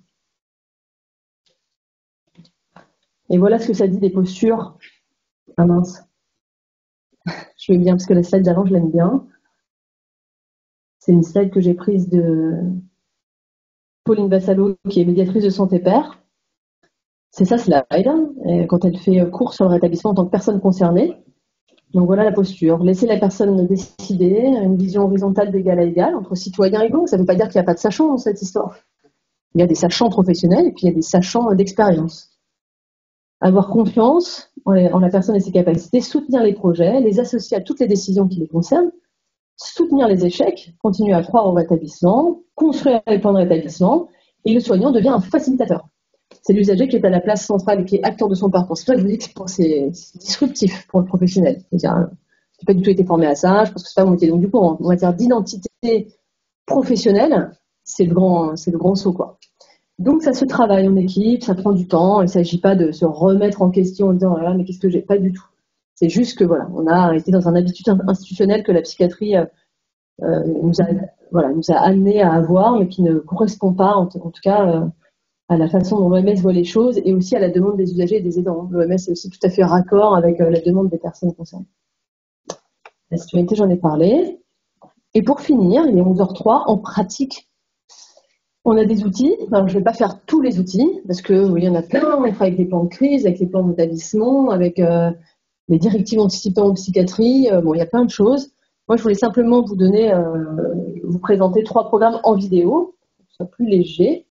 Et voilà ce que ça dit des postures ah mince. Je vais bien parce que la slide d'avant, je l'aime bien. C'est une slide que j'ai prise de Pauline Bassalo, qui est médiatrice de Santé Père. C'est ça slide, quand elle fait cours sur le rétablissement en tant que personne concernée. Donc voilà la posture. Laisser la personne décider, une vision horizontale d'égal à égal, entre citoyens égaux. Ça ne veut pas dire qu'il n'y a pas de sachants dans cette histoire. Il y a des sachants professionnels et puis il y a des sachants d'expérience avoir confiance en, la personne et ses capacités, soutenir les projets, les associer à toutes les décisions qui les concernent, soutenir les échecs, continuer à croire au rétablissement, construire les plans de rétablissement, et le soignant devient un facilitateur. C'est l'usager qui est à la place centrale et qui est acteur de son parcours. C'est pour ça que je vous dis que c'est disruptif pour le professionnel. Je n'ai pas du tout été formé à ça, je pense que c'est pas mon métier. Donc du coup, en matière d'identité professionnelle, c'est le grand, le grand saut, quoi. Donc ça se travaille en équipe, ça prend du temps. Il ne s'agit pas de se remettre en question en disant ah, mais qu'est-ce que j'ai? Pas du tout. C'est juste que voilà, on a été dans un habitude institutionnelle que la psychiatrie euh, euh, nous a voilà nous a amené à avoir, mais qui ne correspond pas en, tout cas euh, à la façon dont l'OMS voit les choses et aussi à la demande des usagers et des aidants. L'OMS est aussi tout à fait raccord avec la demande des personnes concernées. La citoyenneté, j'en ai parlé. Et pour finir, il est 11h03, en pratique, on a des outils. Je ne vais pas faire tous les outils parce que oui, il y en a plein. On travaille avec les plans de crise, avec les plans d'établissement, avec euh, les directives anticipant en psychiatrie. Euh, bon, il y a plein de choses. Moi, je voulais simplement vous donner, euh, vous présenter trois programmes en vidéo, soit plus léger.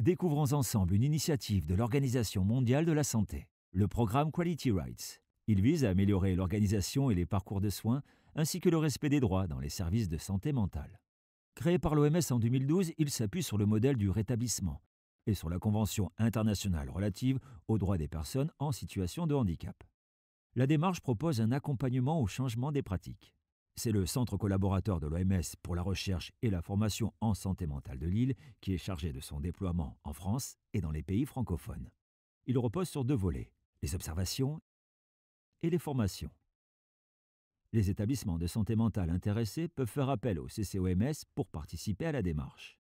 Découvrons ensemble une initiative de l'Organisation mondiale de la santé, le programme Quality Rights. Il vise à améliorer l'organisation et les parcours de soins, ainsi que le respect des droits dans les services de santé mentale. Créé par l'OMS en 2012, il s'appuie sur le modèle du rétablissement et sur la Convention internationale relative aux droits des personnes en situation de handicap. La démarche propose un accompagnement au changement des pratiques. C'est le centre collaborateur de l'OMS pour la recherche et la formation en santé mentale de Lille qui est chargé de son déploiement en France et dans les pays francophones. Il repose sur deux volets, les observations et les formations. Les établissements de santé mentale intéressés peuvent faire appel au CCOMS pour participer à la démarche.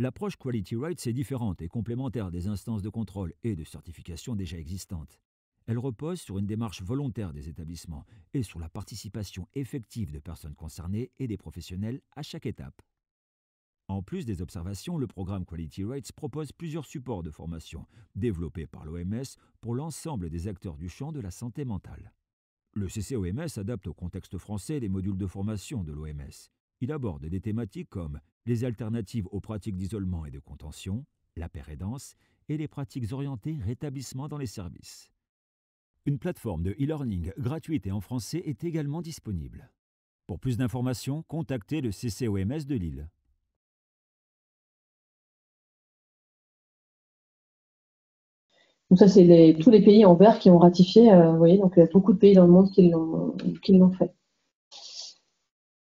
L'approche Quality Rights est différente et complémentaire des instances de contrôle et de certification déjà existantes. Elle repose sur une démarche volontaire des établissements et sur la participation effective de personnes concernées et des professionnels à chaque étape. En plus des observations, le programme Quality Rights propose plusieurs supports de formation développés par l'OMS pour l'ensemble des acteurs du champ de la santé mentale. Le CCOMS adapte au contexte français les modules de formation de l'OMS. Il aborde des thématiques comme les alternatives aux pratiques d'isolement et de contention, la pérédance et les pratiques orientées rétablissement dans les services. Une plateforme de e-learning gratuite et en français est également disponible. Pour plus d'informations, contactez le CCOMS de Lille. Donc ça, c'est tous les pays en vert qui ont ratifié. Euh, vous voyez, donc il y a beaucoup de pays dans le monde qui l'ont fait.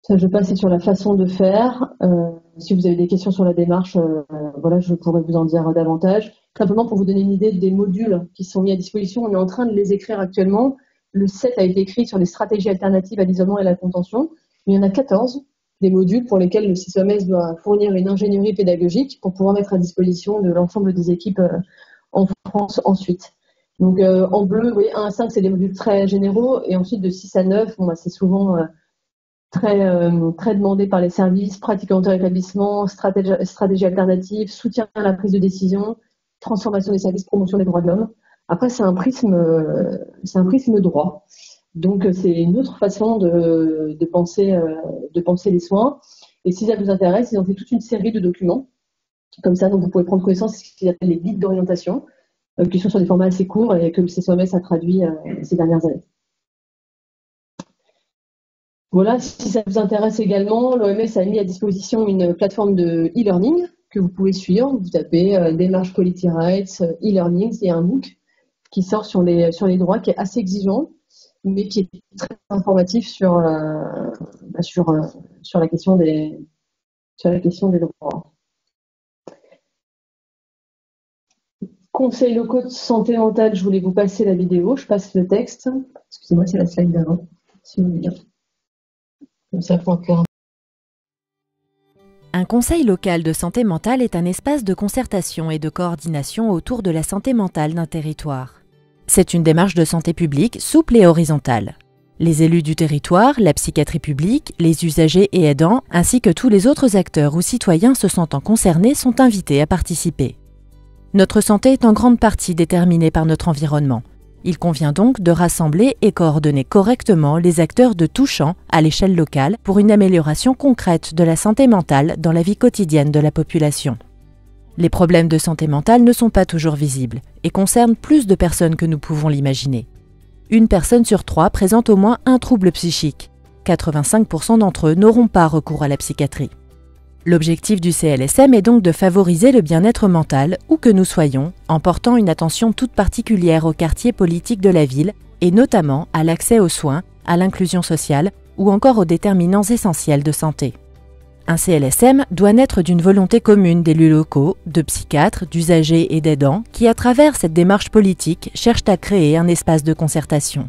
Ça, je vais passer sur la façon de faire. Euh, si vous avez des questions sur la démarche, euh, voilà, je pourrais vous en dire davantage. Simplement pour vous donner une idée des modules qui sont mis à disposition, on est en train de les écrire actuellement. Le 7 a été écrit sur les stratégies alternatives à l'isolement et la contention. il y en a 14 des modules pour lesquels le CISOMS doit fournir une ingénierie pédagogique pour pouvoir mettre à disposition de l'ensemble des équipes euh, en France ensuite. Donc en bleu, vous voyez, 1 à 5, c'est des modules très généraux. Et ensuite, de 6 à 9, bon, bah, c'est souvent très, euh, très demandé par les services, pratique anti-rétablissement, stratégie, stratégie alternative, soutien à la prise de décision, transformation des services, promotion des droits de l'homme. Après, c'est un prisme, euh, c'est un prisme droit. Donc, c'est une autre façon de, penser, euh, de penser les soins. Et si ça vous intéresse, ils ont fait toute une série de documents comme ça, donc vous pouvez prendre connaissance de ce qu'ils appellent les guides d'orientation, qui sont sur des formats assez courts et que le CSOMS a traduit ces dernières années. Voilà, si ça vous intéresse également, l'OMS a mis à disposition une plateforme de e-learning que vous pouvez suivre. Vous tapez euh, démarche Quality Rights, euh, e-learning, c'est un MOOC qui sort sur les, droits, qui est assez exigeant, mais qui est très informatif sur, euh, bah, sur, la question des, droits. Conseils locaux de santé mentale, je voulais vous passer la vidéo, je passe le texte. Excusez-moi, c'est la slide d'avant, si vous voulez un conseil local de santé mentale est un espace de concertation et de coordination autour de la santé mentale d'un territoire. C'est une démarche de santé publique souple et horizontale. Les élus du territoire, la psychiatrie publique, les usagers et aidants, ainsi que tous les autres acteurs ou citoyens se sentant concernés sont invités à participer. Notre santé est en grande partie déterminée par notre environnement. Il convient donc de rassembler et coordonner correctement les acteurs de tout champ à l'échelle locale pour une amélioration concrète de la santé mentale dans la vie quotidienne de la population. Les problèmes de santé mentale ne sont pas toujours visibles et concernent plus de personnes que nous pouvons l'imaginer. Une personne sur trois présente au moins un trouble psychique. 85% d'entre eux n'auront pas recours à la psychiatrie. L'objectif du CLSM est donc de favoriser le bien-être mental où que nous soyons, en portant une attention toute particulière aux quartiers politiques de la ville et notamment à l'accès aux soins, à l'inclusion sociale ou encore aux déterminants essentiels de santé. Un CLSM doit naître d'une volonté commune d'élus locaux, de psychiatres, d'usagers et d'aidants qui, à travers cette démarche politique, cherchent à créer un espace de concertation.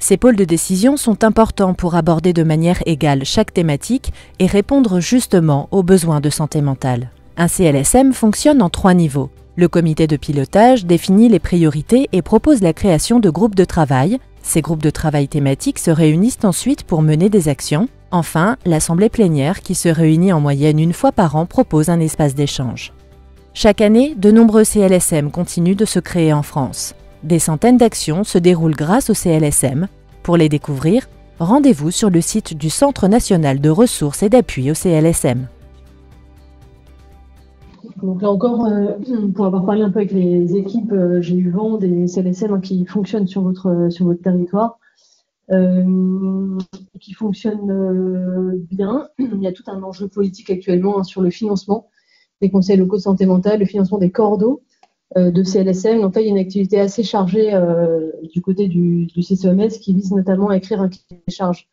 Ces pôles de décision sont importants pour aborder de manière égale chaque thématique et répondre justement aux besoins de santé mentale. Un CLSM fonctionne en trois niveaux. Le comité de pilotage définit les priorités et propose la création de groupes de travail. Ces groupes de travail thématiques se réunissent ensuite pour mener des actions. Enfin, l'assemblée plénière, qui se réunit en moyenne une fois par an, propose un espace d'échange. Chaque année, de nombreux CLSM continuent de se créer en France. Des centaines d'actions se déroulent grâce au CLSM. Pour les découvrir, rendez-vous sur le site du Centre national de ressources et d'appui au CLSM. Donc là encore, euh, pour avoir parlé un peu avec les équipes, euh, j'ai eu vent des CLSM qui fonctionnent sur votre, sur votre territoire, euh, qui fonctionnent bien. Il y a tout un enjeu politique actuellement hein, sur le financement des conseils locaux de santé mentale, le financement des cordeaux de CLSM. Donc là, il y a une activité assez chargée du côté du, du CCMS qui vise notamment à écrire un cahier des charges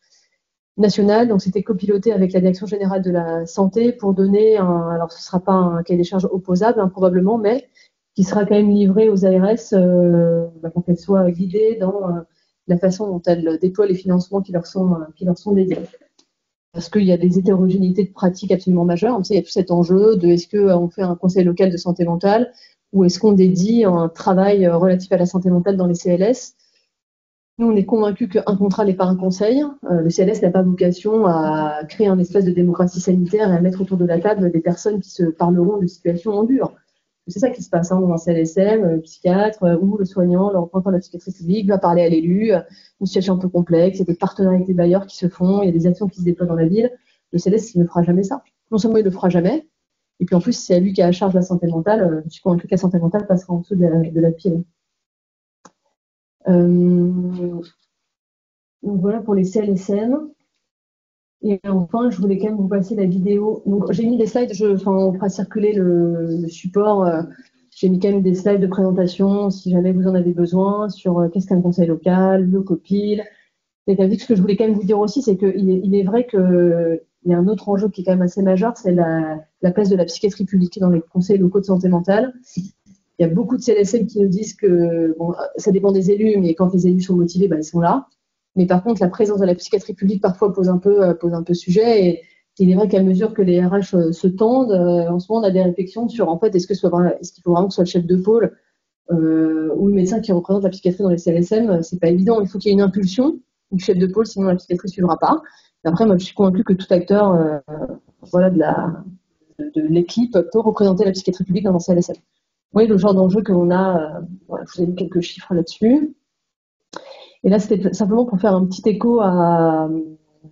national. Donc, c'était copiloté avec la Direction générale de la santé pour donner un. Alors, ce ne sera pas un cahier des charges opposable, hein, probablement, mais qui sera quand même livré aux ARS euh, bah, pour qu'elles soient guidées dans euh, la façon dont elles déploient les financements qui leur sont, euh, qui leur sont dédiés. Parce qu'il y a des hétérogénéités de pratiques absolument majeures. il y a tout cet enjeu de est-ce qu'on fait un conseil local de santé mentale? Ou est-ce qu'on dédie un travail relatif à la santé mentale dans les CLS nous, on est convaincus qu'un contrat n'est pas un conseil. Euh, le CLS n'a pas vocation à créer un espèce de démocratie sanitaire et à mettre autour de la table des personnes qui se parleront de situations en dur. C'est ça qui se passe hein, dans un CLSM, le psychiatre euh, ou le soignant, le représentant de la psychiatrie publique va parler à l'élu, euh, une situation un peu complexe, il y a des partenariats bailleurs qui se font, il y a des actions qui se déploient dans la ville. Le CLS ne fera jamais ça. Non seulement il ne le fera jamais, et puis en plus, c'est à lui qui a à charge la santé mentale. Je suis convaincue que la santé mentale passera en dessous de la, pile. Euh, donc voilà pour les CLSM. Et enfin, je voulais quand même vous passer la vidéo. j'ai mis des slides, enfin, on fera circuler le, support. Euh, j'ai mis quand même des slides de présentation si jamais vous en avez besoin sur euh, qu'est-ce qu'un conseil local, le copil. Et ce que je voulais quand même vous dire aussi, c'est qu'il est, vrai qu'il y a un autre enjeu qui est quand même assez majeur, c'est la, la, place de la psychiatrie publique dans les conseils locaux de santé mentale. Il y a beaucoup de CLSM qui nous disent que bon, ça dépend des élus, mais quand les élus sont motivés, ben, ils sont là. Mais par contre, la présence de la psychiatrie publique parfois pose un peu, euh, pose un peu sujet. Et il est vrai qu'à mesure que les RH euh, se tendent, euh, en ce moment, on a des réflexions sur en fait, est-ce que est-ce qu'il faut vraiment que ce soit le chef de pôle ou le médecin qui représente la psychiatrie dans les CLSM C'est pas évident. Il faut qu'il y ait une impulsion du chef de pôle, sinon la psychiatrie suivra pas. Après, moi, je suis convaincue que tout acteur, euh, de l'équipe peut représenter la psychiatrie publique dans un CLSM. Oui, le genre d'enjeu que l'on a, euh, je vous ai mis quelques chiffres là-dessus. Et là, c'était simplement pour faire un petit écho à euh,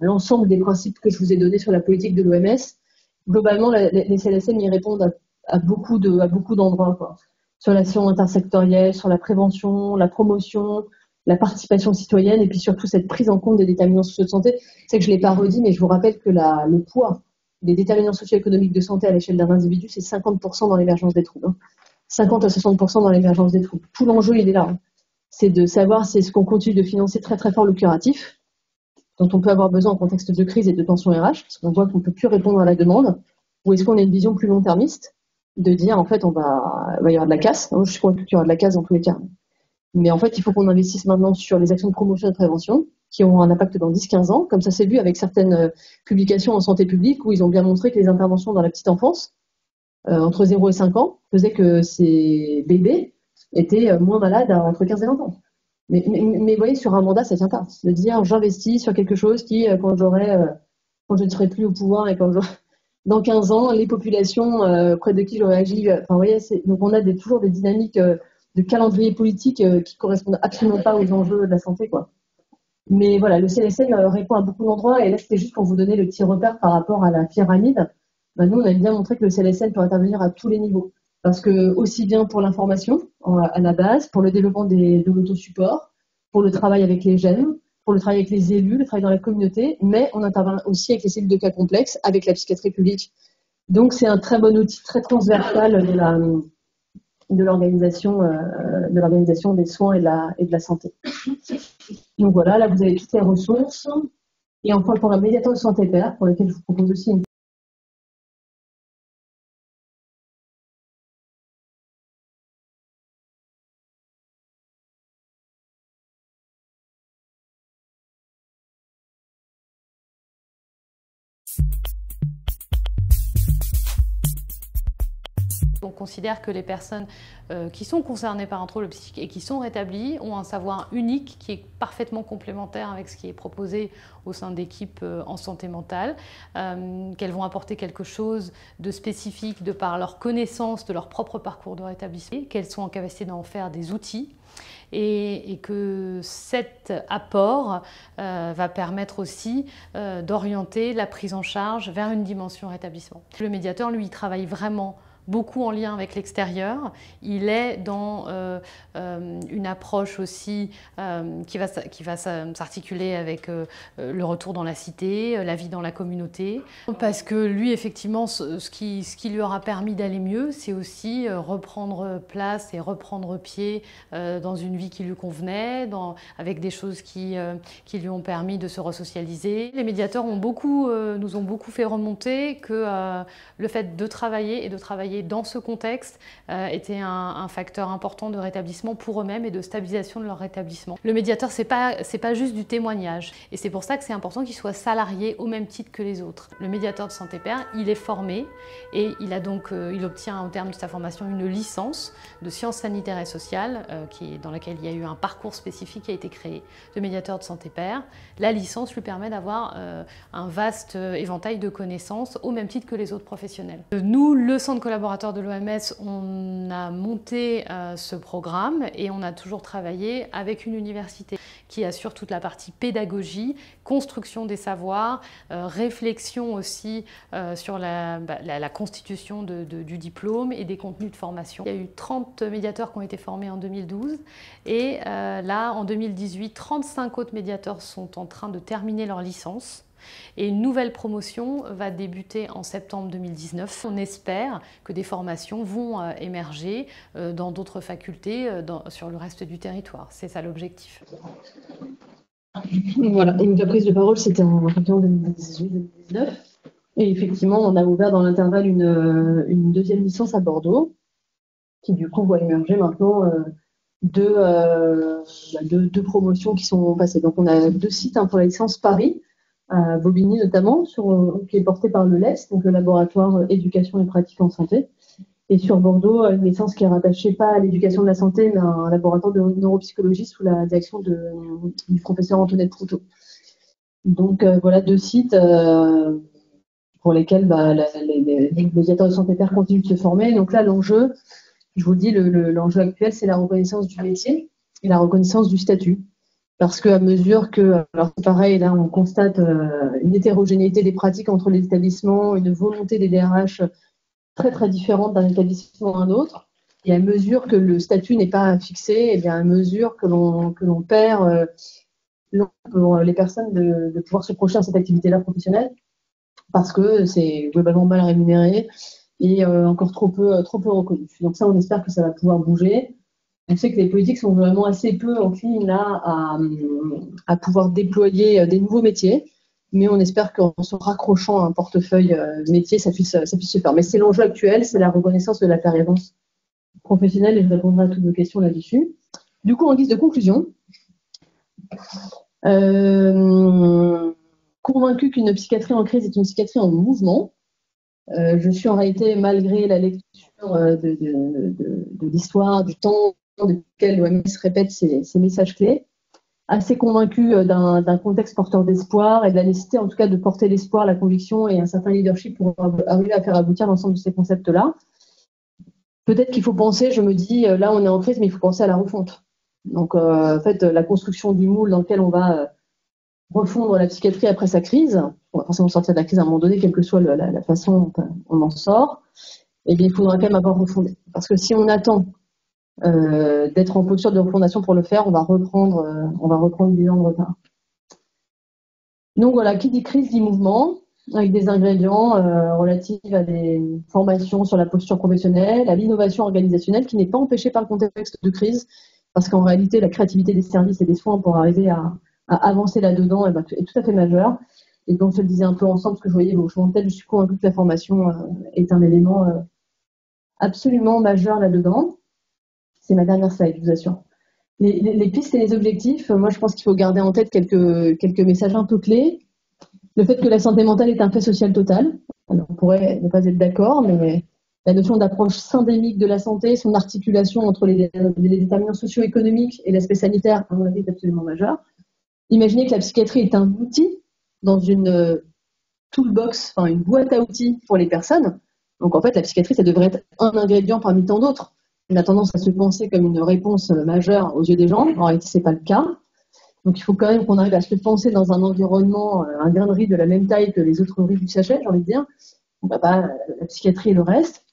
l'ensemble des principes que je vous ai donnés sur la politique de l'OMS. Globalement, les CLSM y répondent à, beaucoup d'endroits, Sur l'action intersectorielle, sur la prévention, la promotion, la participation citoyenne, et puis surtout cette prise en compte des déterminants sociaux de santé. C'est que je ne l'ai pas redit, mais je vous rappelle que le poids des déterminants socio-économiques de santé à l'échelle d'un individu, c'est 50% dans l'émergence des troubles. Hein. 50 à 60% dans l'émergence des troubles. Tout l'enjeu, il est là. C'est de savoir si est-ce qu'on continue de financer très très fort le curatif, dont on peut avoir besoin en contexte de crise et de tension RH, parce qu'on voit qu'on ne peut plus répondre à la demande, ou est-ce qu'on a une vision plus long-termiste, de dire en fait on va, il va y avoir de la casse. je suis convaincue qu'il y aura de la casse dans tous les cas. Mais en fait, il faut qu'on investisse maintenant sur les actions de promotion et de prévention qui auront un impact dans 10-15 ans, comme ça s'est vu avec certaines euh, publications en santé publique où ils ont bien montré que les interventions dans la petite enfance, euh, entre 0 et 5 ans faisait que ces bébés étaient euh, moins malades entre 15 et 20 ans. Mais, mais, vous voyez, sur un mandat, ça tient pas. De dire j'investis sur quelque chose qui, quand j'aurai, quand je ne serai plus au pouvoir et quand je, dans 15 ans, les populations près de qui j'aurai agi. Vous voyez, donc on a toujours des dynamiques de calendrier politique qui correspondent absolument pas aux enjeux de la santé, quoi. Mais voilà, le CLSM répond à beaucoup d'endroits et là c'était juste pour vous donner le petit repère par rapport à la pyramide. Bah, nous, on a bien montré que le CLSN peut intervenir à tous les niveaux. Parce que aussi bien pour l'information à la base, pour le développement des, de l'autosupport, pour le travail avec les jeunes, pour le travail avec les élus, le travail dans la communauté, mais on intervient aussi avec les cellules de cas complexes, avec la psychiatrie publique. Donc c'est un très bon outil, très transversal de la de l'organisation euh, de l'organisation des soins et de la et de la santé. Donc voilà, là vous avez toutes les ressources. Et enfin pour la médiateur santé père, pour lequel je vous propose aussi une considère que les personnes euh, qui sont concernées par un trouble psychique et qui sont rétablies ont un savoir unique qui est parfaitement complémentaire avec ce qui est proposé au sein d'équipes euh, en santé mentale, euh, qu'elles vont apporter quelque chose de spécifique de par leur connaissance de leur propre parcours de rétablissement, qu'elles sont en capacité d'en faire des outils. Et, que cet apport va permettre aussi d'orienter la prise en charge vers une dimension rétablissement. Le médiateur, lui, travaille vraiment beaucoup en lien avec l'extérieur. Il est dans euh, euh, une approche aussi qui va, qui va s'articuler avec le retour dans la cité, la vie dans la communauté. Parce que lui, effectivement, ce qui, ce qui lui aura permis d'aller mieux, c'est aussi reprendre place et reprendre pied dans une vie qui lui convenait, avec des choses qui, qui lui ont permis de se resocialiser. Les médiateurs nous ont beaucoup fait remonter que le fait de travailler et de travailler dans ce contexte euh, était un, facteur important de rétablissement pour eux-mêmes et de stabilisation de leur rétablissement. Le médiateur, c'est pas pas juste du témoignage, et c'est pour ça que c'est important qu'il soit salarié au même titre que les autres. Le médiateur de santé père, il est formé et il a donc euh, il obtient au terme de sa formation une licence de sciences sanitaires et sociales, euh, dans laquelle il y a eu un parcours spécifique qui a été créé de médiateur de santé père. La licence lui permet d'avoir un vaste éventail de connaissances au même titre que les autres professionnels. Nous, le centre collaborateur de l'OMS, on a monté euh, ce programme et on a toujours travaillé avec une université qui assure toute la partie pédagogie, construction des savoirs, euh, réflexion aussi euh, sur bah, la, constitution du diplôme et des contenus de formation. Il y a eu 30 médiateurs qui ont été formés en 2012 et là, en 2018, 35 autres médiateurs sont en train de terminer leur licence. Et une nouvelle promotion va débuter en septembre 2019. On espère que des formations vont euh, émerger euh, dans d'autres facultés euh, sur le reste du territoire. C'est ça l'objectif. Voilà, et la prise de parole, c'était en 2018-2019. Et effectivement, on a ouvert dans l'intervalle une, deuxième licence à Bordeaux, qui du coup voit émerger maintenant deux, bah, deux, promotions qui sont passées. Donc on a deux sites hein, pour la licence Paris, à Bobigny notamment, euh, qui est porté par le LES, donc le laboratoire euh, éducation et pratique en santé. Et sur Bordeaux, une licence qui est rattachée pas à l'éducation de la santé, mais à un laboratoire de neuropsychologie sous la direction de, du professeur Antoinette Proutot. Donc euh, voilà deux sites pour lesquels bah, les, médiateurs de santé père continuent de se former. Donc là, l'enjeu, je vous le dis, l'enjeu actuel, c'est la reconnaissance du métier et la reconnaissance du statut parce qu'à mesure que, alors c'est pareil, là on constate euh, une hétérogénéité des pratiques entre les établissements, une volonté des DRH très très différente d'un établissement à un autre, et à mesure que le statut n'est pas fixé, et bien à mesure que l'on que l'on perd euh, les personnes de, pouvoir se projeter dans cette activité-là professionnelle, parce que c'est globalement mal rémunéré et euh, encore trop peu trop peu reconnu. Donc ça, on espère que ça va pouvoir bouger. On sait que les politiques sont vraiment assez peu enclines là à, pouvoir déployer euh, des nouveaux métiers, mais on espère qu'en se raccrochant à un portefeuille euh, métier, ça puisse, ça puisse se faire. Mais c'est l'enjeu actuel, c'est la reconnaissance de la carrière professionnelle et je répondrai à toutes vos questions là-dessus. Du coup, en guise de conclusion, euh, convaincu qu'une psychiatrie en crise est une psychiatrie en mouvement, je suis en réalité, malgré la lecture de l'histoire, du temps, duquel l'OMS répète ces, messages clés, assez convaincu euh, d'un contexte porteur d'espoir et de la nécessité en tout cas de porter l'espoir, la conviction et un certain leadership pour arriver à faire aboutir l'ensemble de ces concepts-là. Peut-être qu'il faut penser, je me dis, euh, là on est en crise, mais il faut penser à la refonte. Donc euh, en fait, la construction du moule dans lequel on va refondre la psychiatrie après sa crise, on va forcément sortir de la crise à un moment donné, quelle que soit la, façon dont on en sort, eh bien il faudra quand même avoir refondé. Parce que si on attend euh, d'être en posture de refondation pour le faire, on va reprendre, euh, on va reprendre du ans de retard. Donc voilà, qui dit crise dit mouvement, avec des ingrédients euh, relatifs à des formations sur la posture professionnelle, à l'innovation organisationnelle, qui n'est pas empêchée par le contexte de crise, parce qu'en réalité, la créativité des services et des soins pour arriver à, avancer là-dedans eh ben, est tout à fait majeure. Et donc, je le disais un peu ensemble, parce que je voyais vos en tête, je suis convaincue que la formation est un élément absolument majeur là-dedans. C'est ma dernière slide, je vous assure. Les, pistes et les objectifs, moi je pense qu'il faut garder en tête quelques, quelques messages un peu clés. Le fait que la santé mentale est un fait social total. on pourrait ne pas être d'accord, mais la notion d'approche syndémique de la santé, son articulation entre les, déterminants socio-économiques et l'aspect sanitaire, à mon avis, est absolument majeur. Imaginez que la psychiatrie est un outil dans une toolbox, enfin une boîte à outils pour les personnes. Donc en fait, la psychiatrie, ça devrait être un ingrédient parmi tant d'autres on a tendance à se penser comme une réponse majeure aux yeux des gens. En réalité, c'est pas le cas. Donc, il faut quand même qu'on arrive à se penser dans un environnement, euh, un grain de riz de la même taille que les autres riz du sachet, j'ai envie de dire. On va pas la psychiatrie et le reste.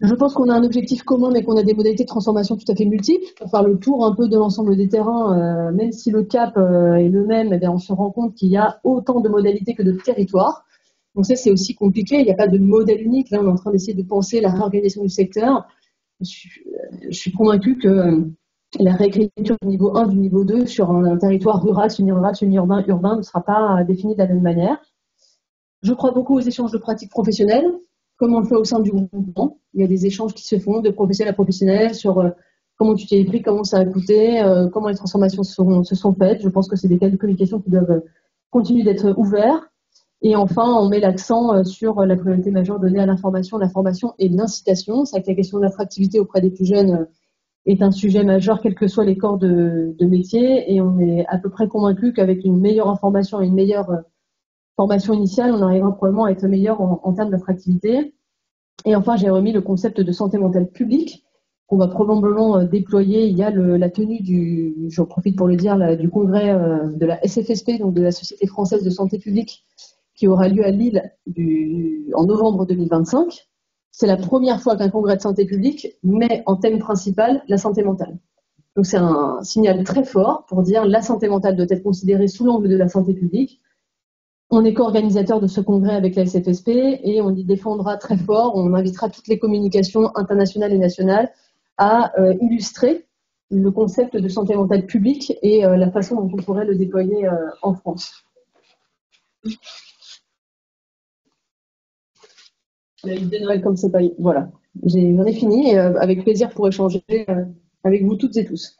Je pense qu'on a un objectif commun, mais qu'on a des modalités de transformation tout à fait multiples. Pour faire le tour un peu de l'ensemble des terrains, euh, même si le cap euh, est le même, eh on se rend compte qu'il y a autant de modalités que de territoires. Donc ça, c'est aussi compliqué. Il n'y a pas de modèle unique. Là, on est en train d'essayer de penser la réorganisation du secteur. Je suis, euh, je suis convaincue que la réécriture du niveau 1, du niveau 2 sur un, territoire rural, semi-rural, semi-urbain, urbain ne sera pas définie de la même manière. Je crois beaucoup aux échanges de pratiques professionnelles comme on le fait au sein du groupement. Il y a des échanges qui se font de professionnel à professionnel sur euh, comment tu t'es pris, comment ça a coûté, euh, comment les transformations se sont faites. Je pense que c'est des cas de communication qui doivent continuer d'être ouverts. Et enfin, on met l'accent euh, sur la priorité majeure donnée à l'information, la formation et l'incitation. C'est que la question de l'attractivité auprès des plus jeunes est un sujet majeur, quels que soient les corps de, métier. Et on est à peu près convaincu qu'avec une meilleure information et une meilleure formation initiale, on arrivera probablement à être meilleur en, termes d'attractivité. Et enfin, j'ai remis le concept de santé mentale publique qu'on va probablement euh, déployer. Il y a la tenue du, j'en profite pour le dire, du congrès euh, de la SFSP, donc de la Société française de santé publique, qui aura lieu à Lille en novembre 2025. C'est la première fois qu'un congrès de santé publique met en thème principal la santé mentale. Donc c'est un signal très fort pour dire la santé mentale doit être considérée sous l'angle de la santé publique on est co-organisateur de ce congrès avec la SFSP et on y défendra très fort. On invitera toutes les communications internationales et nationales à euh, illustrer le concept de santé mentale publique et euh, la façon dont on pourrait le déployer euh, en France. Voilà. J'en ai, fini et avec plaisir pour échanger avec vous toutes et tous.